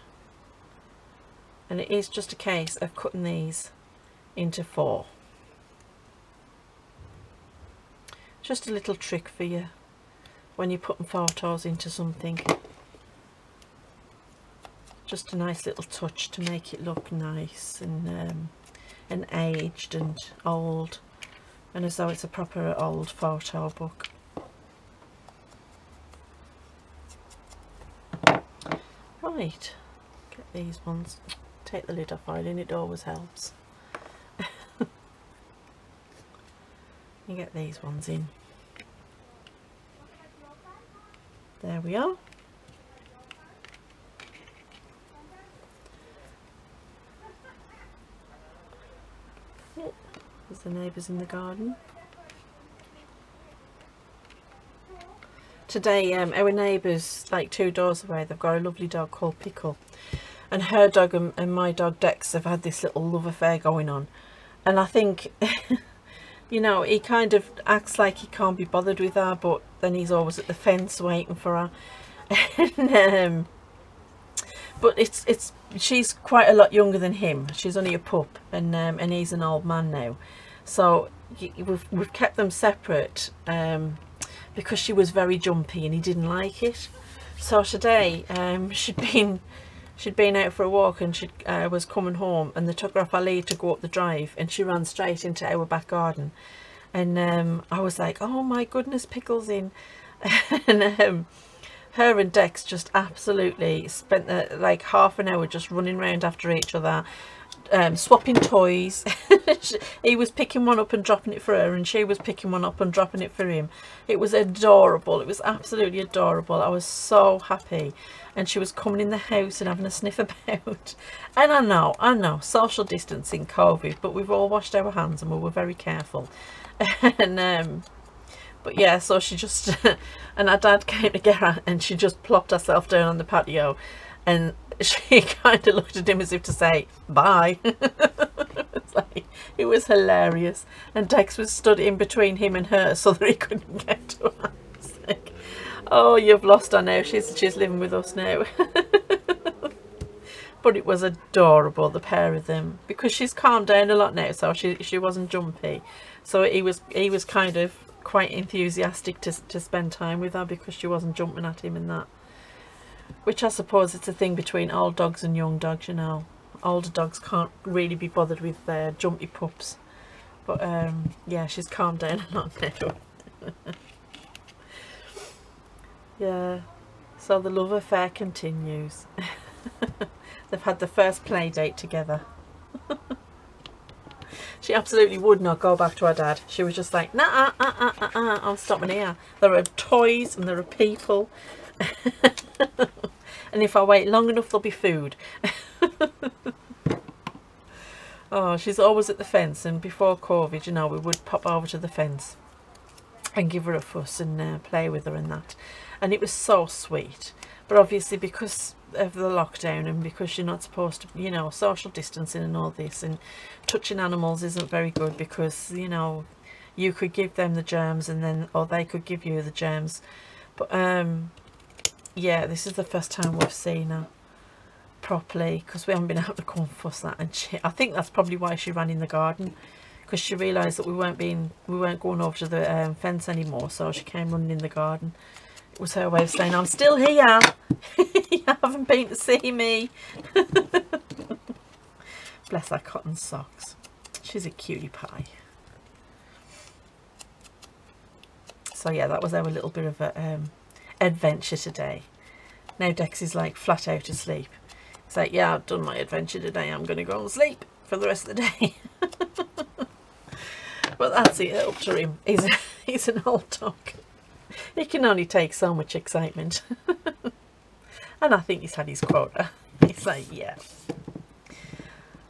and it is just a case of cutting these into four just a little trick for you when you're putting photos into something just a nice little touch to make it look nice and um, and aged and old and as though it's a proper old photo book. Right, get these ones, take the lid off Eileen, it always helps. you get these ones in. There we are. There's the neighbours in the garden. Today um, our neighbours, like two doors away, they've got a lovely dog called Pickle. And her dog and, and my dog Dex have had this little love affair going on. And I think, you know, he kind of acts like he can't be bothered with her, but then he's always at the fence waiting for her. and, um, but it's it's she's quite a lot younger than him she's only a pup and um, and he's an old man now so we've, we've kept them separate um, because she was very jumpy and he didn't like it so today um, she'd been she'd been out for a walk and she uh, was coming home and they took her off our lead to go up the drive and she ran straight into our back garden. And um, I was like oh my goodness Pickle's in. And um, her and Dex just absolutely spent like half an hour just running around after each other um, swapping toys. He was picking one up and dropping it for her and she was picking one up and dropping it for him. It was adorable. It was absolutely adorable. I was so happy and she was coming in the house and having a sniff about. And I know I know social distancing COVID but we've all washed our hands and we were very careful. And um but yeah so she just and her dad came to get her and she just plopped herself down on the patio and she kind of looked at him as if to say bye. It was hilarious. And Dex was stood in between him and her so that he couldn't get to her oh you've lost her now she's she's living with us now but it was adorable the pair of them because she's calmed down a lot now so she she wasn't jumpy so he was he was kind of quite enthusiastic to, to spend time with her because she wasn't jumping at him and that. Which I suppose it's a thing between old dogs and young dogs, you know. Older dogs can't really be bothered with their jumpy pups. But um, yeah, she's calmed down a lot now. yeah, so the love affair continues. They've had the first play date together. She absolutely would not go back to her dad. She was just like, nah, uh, uh, uh, uh, uh I'm stopping here. There are toys and there are people. and if I wait long enough, there'll be food. oh, she's always at the fence. And before COVID, you know, we would pop over to the fence and give her a fuss and uh, play with her and that. And it was so sweet. But obviously, because of the lockdown and because you're not supposed to you know social distancing and all this and touching animals isn't very good because you know you could give them the germs and then or they could give you the germs but um yeah this is the first time we've seen her properly because we haven't been able to come fuss that and she, I think that's probably why she ran in the garden because she realised that we weren't being we weren't going over to the um, fence anymore so she came running in the garden was her way of saying I'm still here. You haven't been to see me. Bless her cotton socks. She's a cutie pie. So yeah that was our little bit of a um, adventure today. Now Dex is like flat out asleep. It's like yeah I've done my adventure today. I'm gonna go and sleep for the rest of the day. But that's it. Up to him. He's, he's an old dog he can only take so much excitement. And I think he's had his quota. He's like yeah.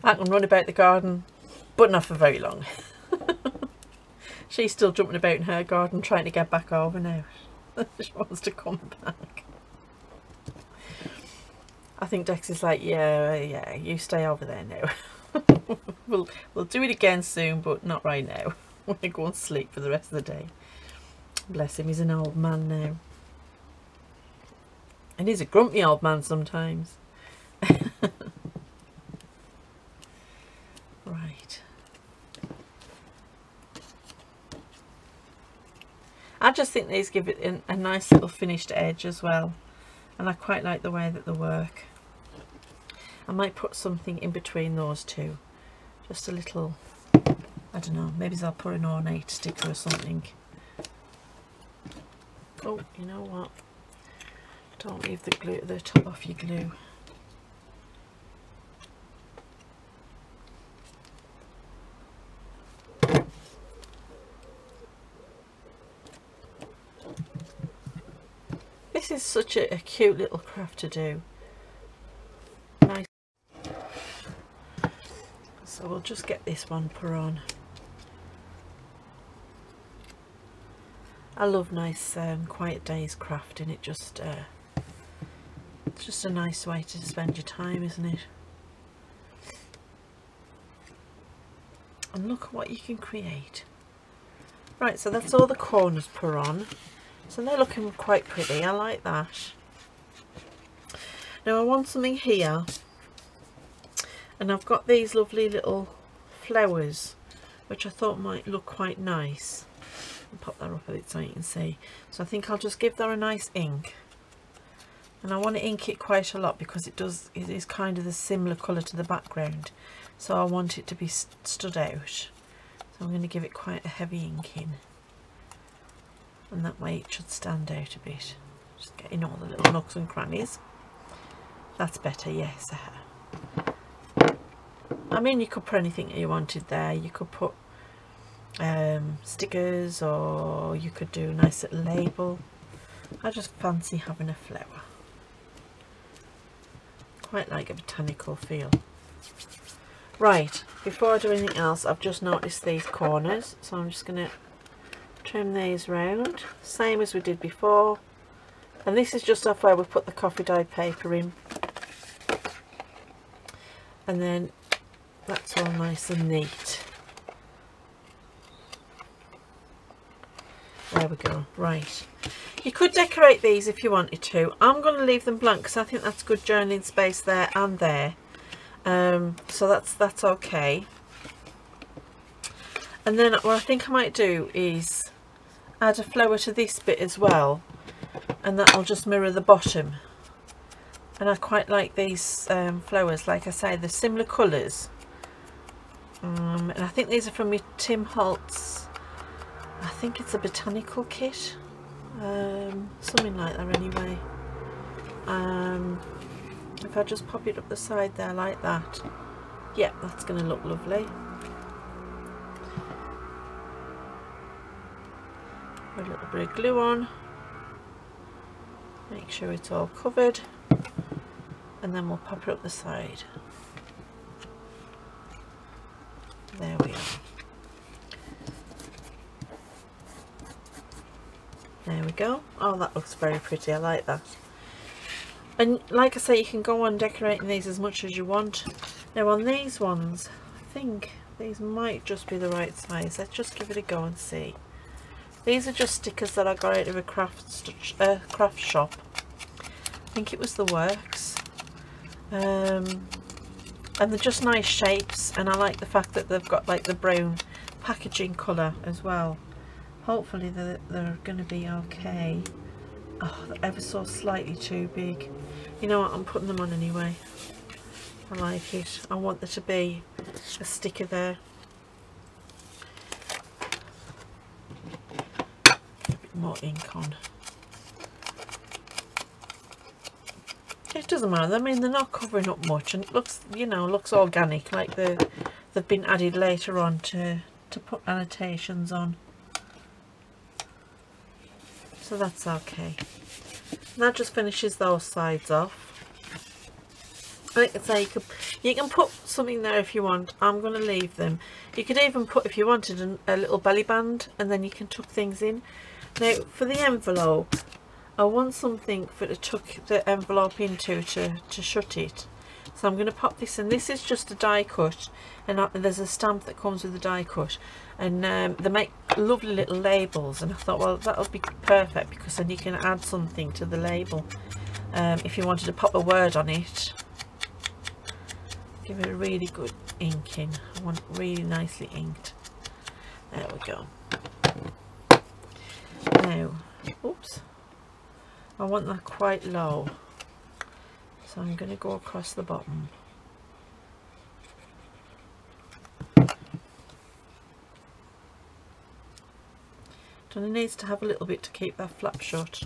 I can run about the garden but not for very long. She's still jumping about in her garden trying to get back over now. She wants to come back. I think Dex is like yeah yeah you stay over there now. We'll we'll do it again soon but not right now. I'm gonna go and sleep for the rest of the day bless him he's an old man now. And he's a grumpy old man sometimes. Right. I just think these give it a nice little finished edge as well. And I quite like the way that they work. I might put something in between those two. Just a little I don't know maybe I'll put an ornate sticker or something oh you know what? Don't leave the glue the top off your glue. This is such a, a cute little craft to do. Nice. So we'll just get this one put on I love nice um, quiet days crafting. It just uh, it's just a nice way to spend your time isn't it? And look at what you can create. Right so that's all the corners put on. So they're looking quite pretty. I like that. Now I want something here. And I've got these lovely little flowers which I thought might look quite nice I'll pop that up a bit so you can see. So I think I'll just give that a nice ink. And I want to ink it quite a lot because it does it is kind of the similar colour to the background. So I want it to be st stood out. So I'm going to give it quite a heavy inking. And that way it should stand out a bit. Just getting all the little nooks and crannies. That's better yes uh-huh. I mean you could put anything you wanted there. You could put um, stickers or you could do a nice little label. I just fancy having a flower. Quite like a botanical feel right before I do anything else I've just noticed these corners so I'm just going to trim these round same as we did before. And this is just off where we put the coffee dyed paper in. And then that's all nice and neat there we go right. You could decorate these if you wanted to. I'm going to leave them blank because I think that's good journaling space there and there. Um, so that's that's okay. And then what I think I might do is add a flower to this bit as well and that'll just mirror the bottom. And I quite like these um, flowers like I say they're similar colours. Um, and I think these are from Tim Holtz think it's a botanical kit. Um, something like that anyway. Um, if I just pop it up the side there like that. Yeah that's going to look lovely. A little bit of glue on. Make sure it's all covered. And then we'll pop it up the side there we are there we go. Oh that looks very pretty. I like that. And like I say you can go on decorating these as much as you want. Now on these ones I think these might just be the right size. Let's just give it a go and see. These are just stickers that I got out of a craft uh, craft shop. I think it was the works. Um, and they're just nice shapes and I like the fact that they've got like the brown packaging colour as well hopefully they're, they're going to be okay. Oh they're ever so slightly too big. You know what? I'm putting them on anyway. I like it. I want there to be a sticker there. A bit more ink on. It doesn't matter. I mean they're not covering up much and it looks you know looks organic like the they've been added later on to to put annotations on so that's okay and that just finishes those sides off like I say, you can, you can put something there if you want. I'm going to leave them. You could even put, if you wanted, an, a little belly band and then you can tuck things in. Now, for the envelope, I want something for to tuck the envelope into to, to shut it. So I'm going to pop this in. This is just a die cut and, I, there's a stamp that comes with the die cut. And um, they make lovely little labels and I thought, well, that'll be perfect because then you can add something to the label. Um, if you wanted to pop a word on it give it a really good inking I want it really nicely inked there we go now oops I want that quite low so I'm going to go across the bottom. It needs to have a little bit to keep that flap shut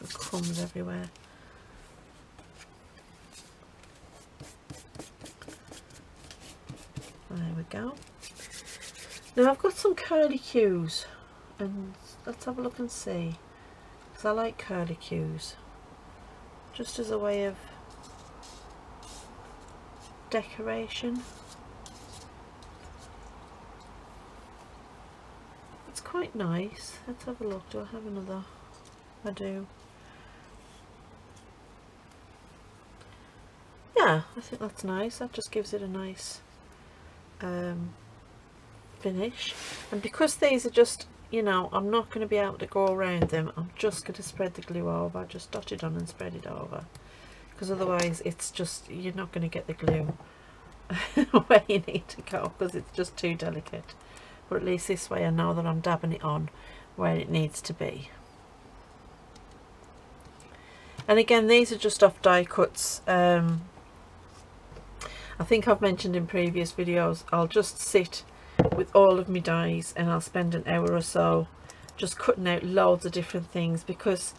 the crumbs everywhere. There we go. Now I've got some curly cues and let's have a look and see because I like curly cues just as a way of decoration. It's quite nice. Let's have a look. Do I have another? I do. Yeah, I think that's nice. That just gives it a nice um, finish and because these are just you know I'm not going to be able to go around them. I'm just going to spread the glue over just dot it on and spread it over. Because otherwise it's just you're not going to get the glue where you need to go because it's just too delicate. But at least this way I know that I'm dabbing it on where it needs to be. And again these are just off die cuts um, I think I've mentioned in previous videos I'll just sit with all of my dies and I'll spend an hour or so just cutting out loads of different things because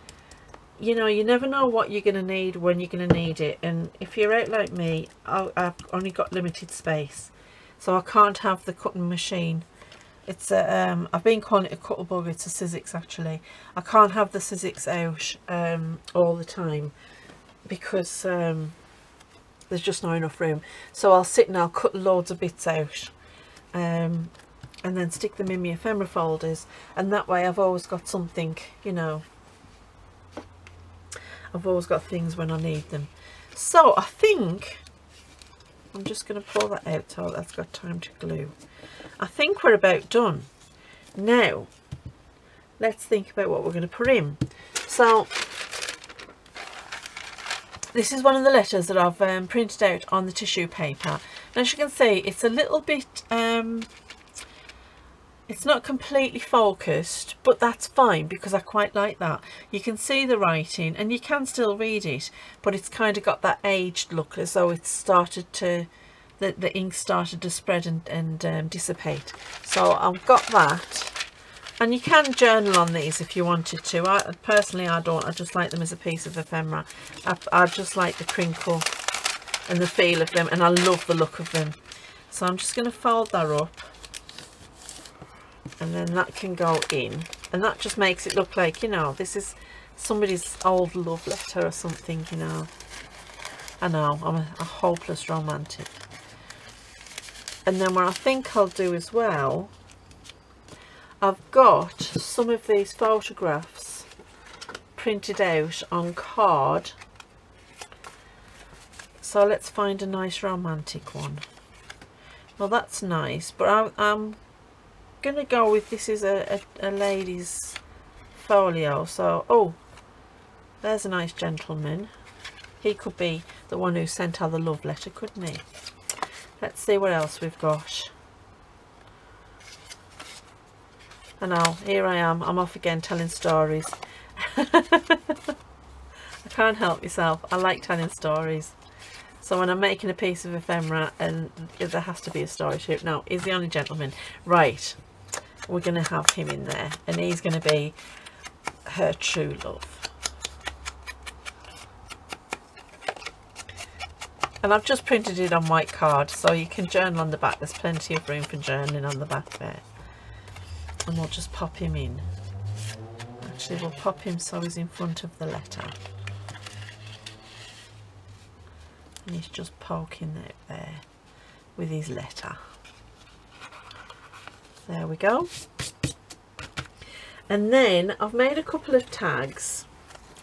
you know you never know what you're going to need when you're going to need it and if you're out like me i have only got limited space so I can't have the cutting machine. It's a, um, I've been calling it a Cuttlebug, it's a Sizzix actually. I can't have the Sizzix out um, all the time because um, there's just not enough room. So I'll sit and I'll cut loads of bits out um, and then stick them in my ephemera folders. And that way I've always got something you know. I've always got things when I need them. So I think I'm just going to pull that out so that's got time to glue. I think we're about done. Now let's think about what we're going to put in. So this is one of the letters that I've um, printed out on the tissue paper. As you can see, it's a little bit, um, it's not completely focused, but that's fine because I quite like that. You can see the writing and you can still read it, but it's kind of got that aged look as though it's started to, the, the ink started to spread and, and um, dissipate. So I've got that. And you can journal on these if you wanted to. I personally I don't. I just like them as a piece of ephemera. I, I just like the crinkle and the feel of them and I love the look of them. So I'm just going to fold that up and then that can go in. And that just makes it look like you know this is somebody's old love letter or something you know. I know I'm a, a hopeless romantic. And then what I think I'll do as well I've got some of these photographs printed out on card so let's find a nice romantic one. Well that's nice but I, I'm gonna go with this is a, a, a lady's folio. So oh there's a nice gentleman. He could be the one who sent her the love letter couldn't he? Let's see what else we've got. And now here I am. I'm off again telling stories. I can't help myself. I like telling stories so when I'm making a piece of ephemera and there has to be a story shoot now is the only gentleman. Right we're going to have him in there and he's going to be her true love. And I've just printed it on white card so you can journal on the back. There's plenty of room for journaling on the back there. And we'll just pop him in. Actually we'll pop him so he's in front of the letter and he's just poking out there with his letter. There we go. And then I've made a couple of tags.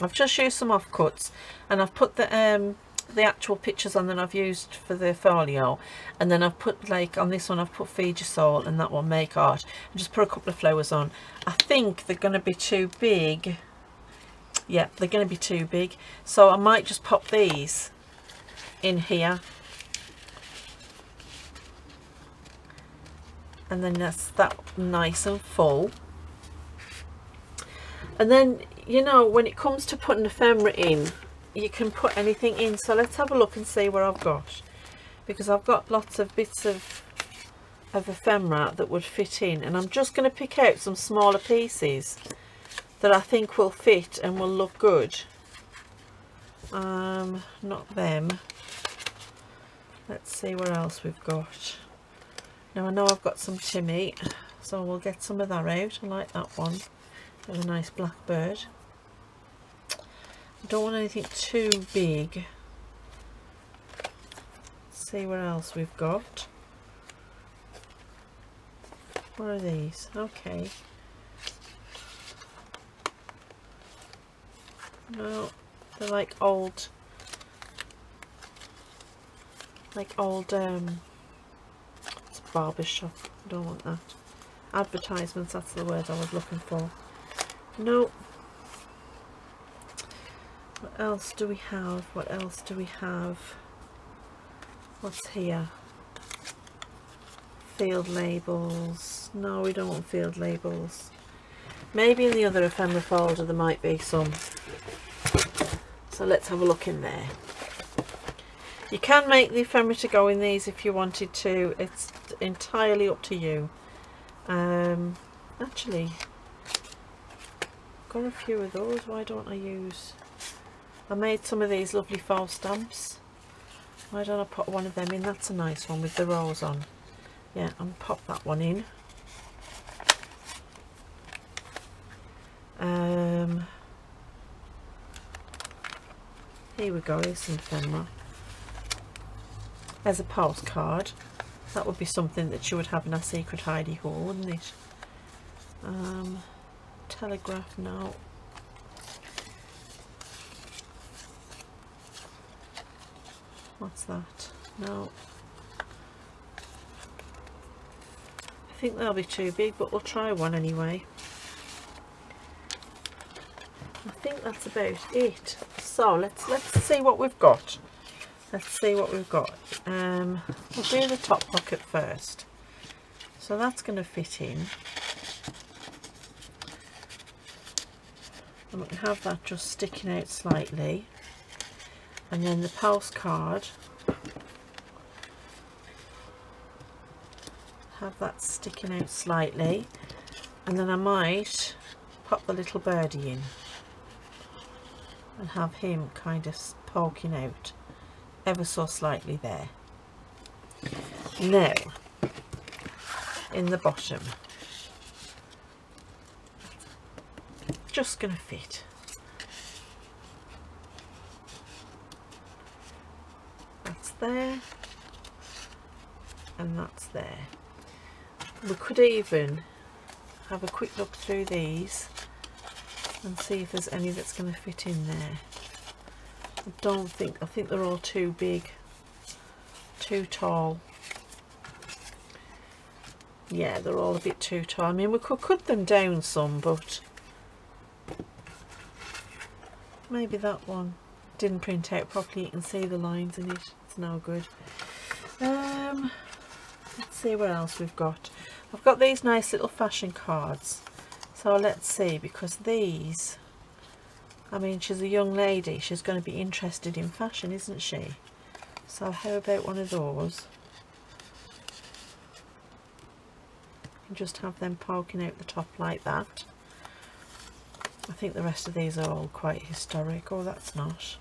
I've just used some offcuts and I've put the um the actual pictures on that I've used for the folio. And then I've put like on this one I've put feed your soul and that one make art and just put a couple of flowers on. I think they're going to be too big. Yeah they're going to be too big. So I might just pop these in here. And then that's that nice and full. And then you know when it comes to putting ephemera in you can put anything in. So let's have a look and see what I've got. Because I've got lots of bits of of ephemera that would fit in. And I'm just going to pick out some smaller pieces that I think will fit and will look good um not them let's see what else we've got now I know I've got some Timmy, so we'll get some of that out. I like that one. There's a nice black bird. I don't want anything too big. Let's see what else we've got. What are these? Okay. No, they're like old, like old um, barber shop. I don't want that. Advertisements, that's the word I was looking for. No. What else do we have? What else do we have? What's here? Field labels. No, we don't want field labels. Maybe in the other ephemera folder there might be some. So let's have a look in there. You can make the ephemera to go in these if you wanted to. It's entirely up to you. Um, actually, got a few of those. Why don't I use... I made some of these lovely fall stamps. Why don't I put one of them in? That's a nice one with the rose on. Yeah, I'm pop that one in. Um, here we go, here's some ephemera as a postcard. That would be something that you would have in a secret hidey hole, wouldn't it? Um, telegraph now. What's that? No. I think they'll be too big, but we'll try one anyway. I think that's about it. So let's let's see what we've got. Let's see what we've got. Um, we'll do the top pocket first. So that's going to fit in. And we can have that just sticking out slightly. And then the postcard. Have that sticking out slightly. And then I might pop the little birdie in and have him kind of poking out ever so slightly there. Now, in the bottom, just going to fit. That's there, and that's there. We could even have a quick look through these and see if there's any that's going to fit in there. I don't think, I think they're all too big, too tall. yeah they're all a bit too tall. I mean we could cut them down some but maybe that one didn't print out properly. You can see the lines in it. It's no good. Um let's see what else we've got. I've got these nice little fashion cards so let's see because these I mean she's a young lady. She's going to be interested in fashion isn't she? So how about one of those? And just have them poking out the top like that. I think the rest of these are all quite historic. Oh that's not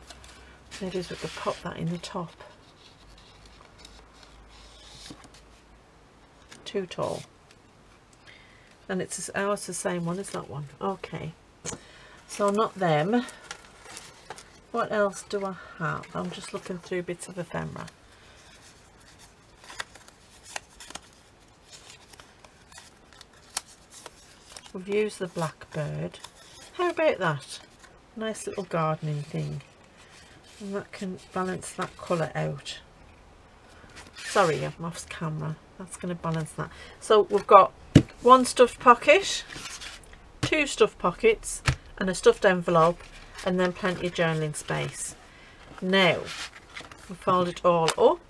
maybe we could pop that in the top. Too tall and it's oh it's the same one as that one? Okay. So not them. What else do I have? I'm just looking through bits of ephemera. We've used the blackbird. How about that? Nice little gardening thing. And that can balance that colour out. Sorry I've lost camera. That's going to balance that. So we've got one stuffed pocket two stuffed pockets and a stuffed envelope and then plenty of journaling space. Now we fold it all up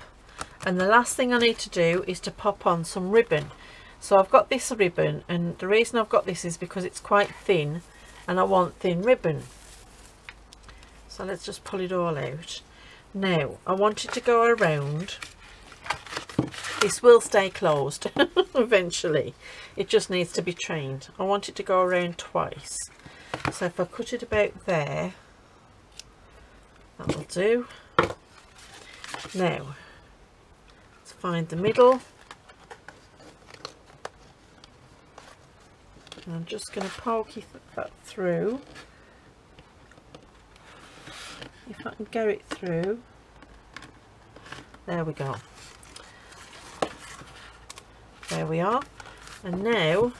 and the last thing I need to do is to pop on some ribbon. So I've got this ribbon and the reason I've got this is because it's quite thin and I want thin ribbon. So let's just pull it all out. Now I want it to go around this will stay closed eventually. It just needs to be trained. I want it to go around twice. So if I cut it about there that'll do. Now let's find the middle. And I'm just going to poke that through. If I can get it through. There we go there we are. And now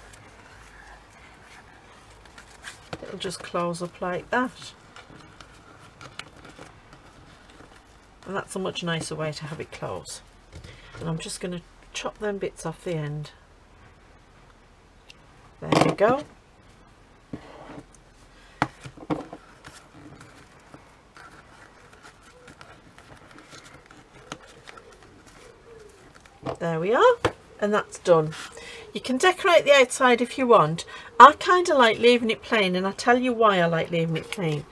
it'll just close up like that. And that's a much nicer way to have it close and I'm just going to chop them bits off the end. There we go. There we are and that's done. You can decorate the outside if you want. I kind of like leaving it plain and I'll tell you why I like leaving it plain.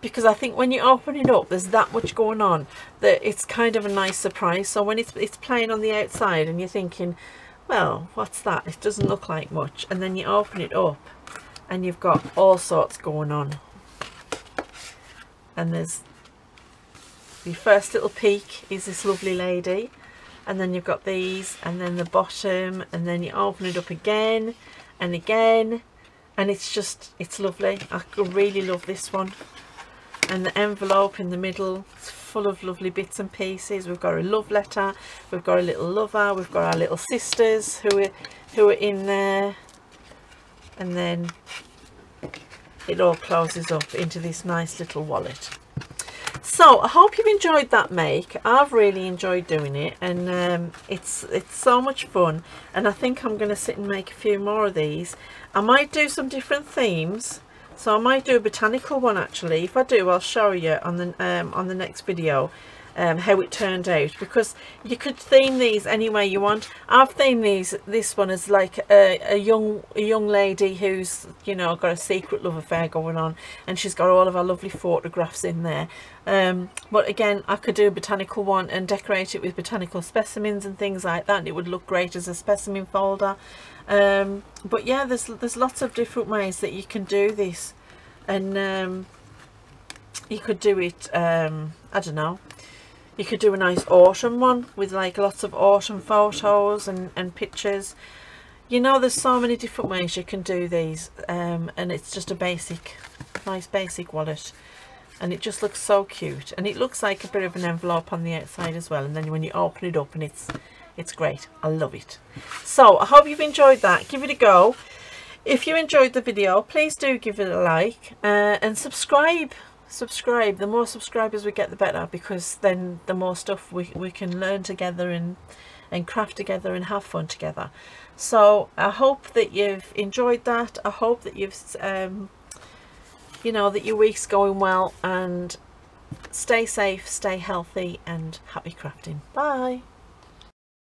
Because I think when you open it up there's that much going on that it's kind of a nice surprise. So when it's, it's plain on the outside and you're thinking well what's that? It doesn't look like much. And then you open it up and you've got all sorts going on. And there's your first little peek is this lovely lady and then you've got these and then the bottom and then you open it up again and again and it's just it's lovely. I really love this one. And the envelope in the middle it's full of lovely bits and pieces. We've got a love letter we've got a little lover we've got our little sisters who are who are in there. And then it all closes up into this nice little wallet so I hope you've enjoyed that make. I've really enjoyed doing it and um, it's it's so much fun and I think I'm going to sit and make a few more of these. I might do some different themes so I might do a botanical one actually. If I do I'll show you on the um, on the next video um, how it turned out because you could theme these any way you want. I've themed these this one as like a, a young a young lady who's you know got a secret love affair going on and she's got all of our lovely photographs in there um, but again I could do a botanical one and decorate it with botanical specimens and things like that and it would look great as a specimen folder. Um, but yeah there's there's lots of different ways that you can do this. And um, you could do it um, I don't know. You could do a nice autumn one with like lots of autumn photos and, and pictures. You know there's so many different ways you can do these um, and it's just a basic nice basic wallet and it just looks so cute. And it looks like a bit of an envelope on the outside as well and then when you open it up and it's it's great. I love it. So I hope you've enjoyed that. Give it a go. If you enjoyed the video please do give it a like uh, and subscribe. Subscribe. The more subscribers we get the better because then the more stuff we, we can learn together and and craft together and have fun together. So I hope that you've enjoyed that. I hope that you've um, you know that your week's going well and stay safe stay healthy and happy crafting. Bye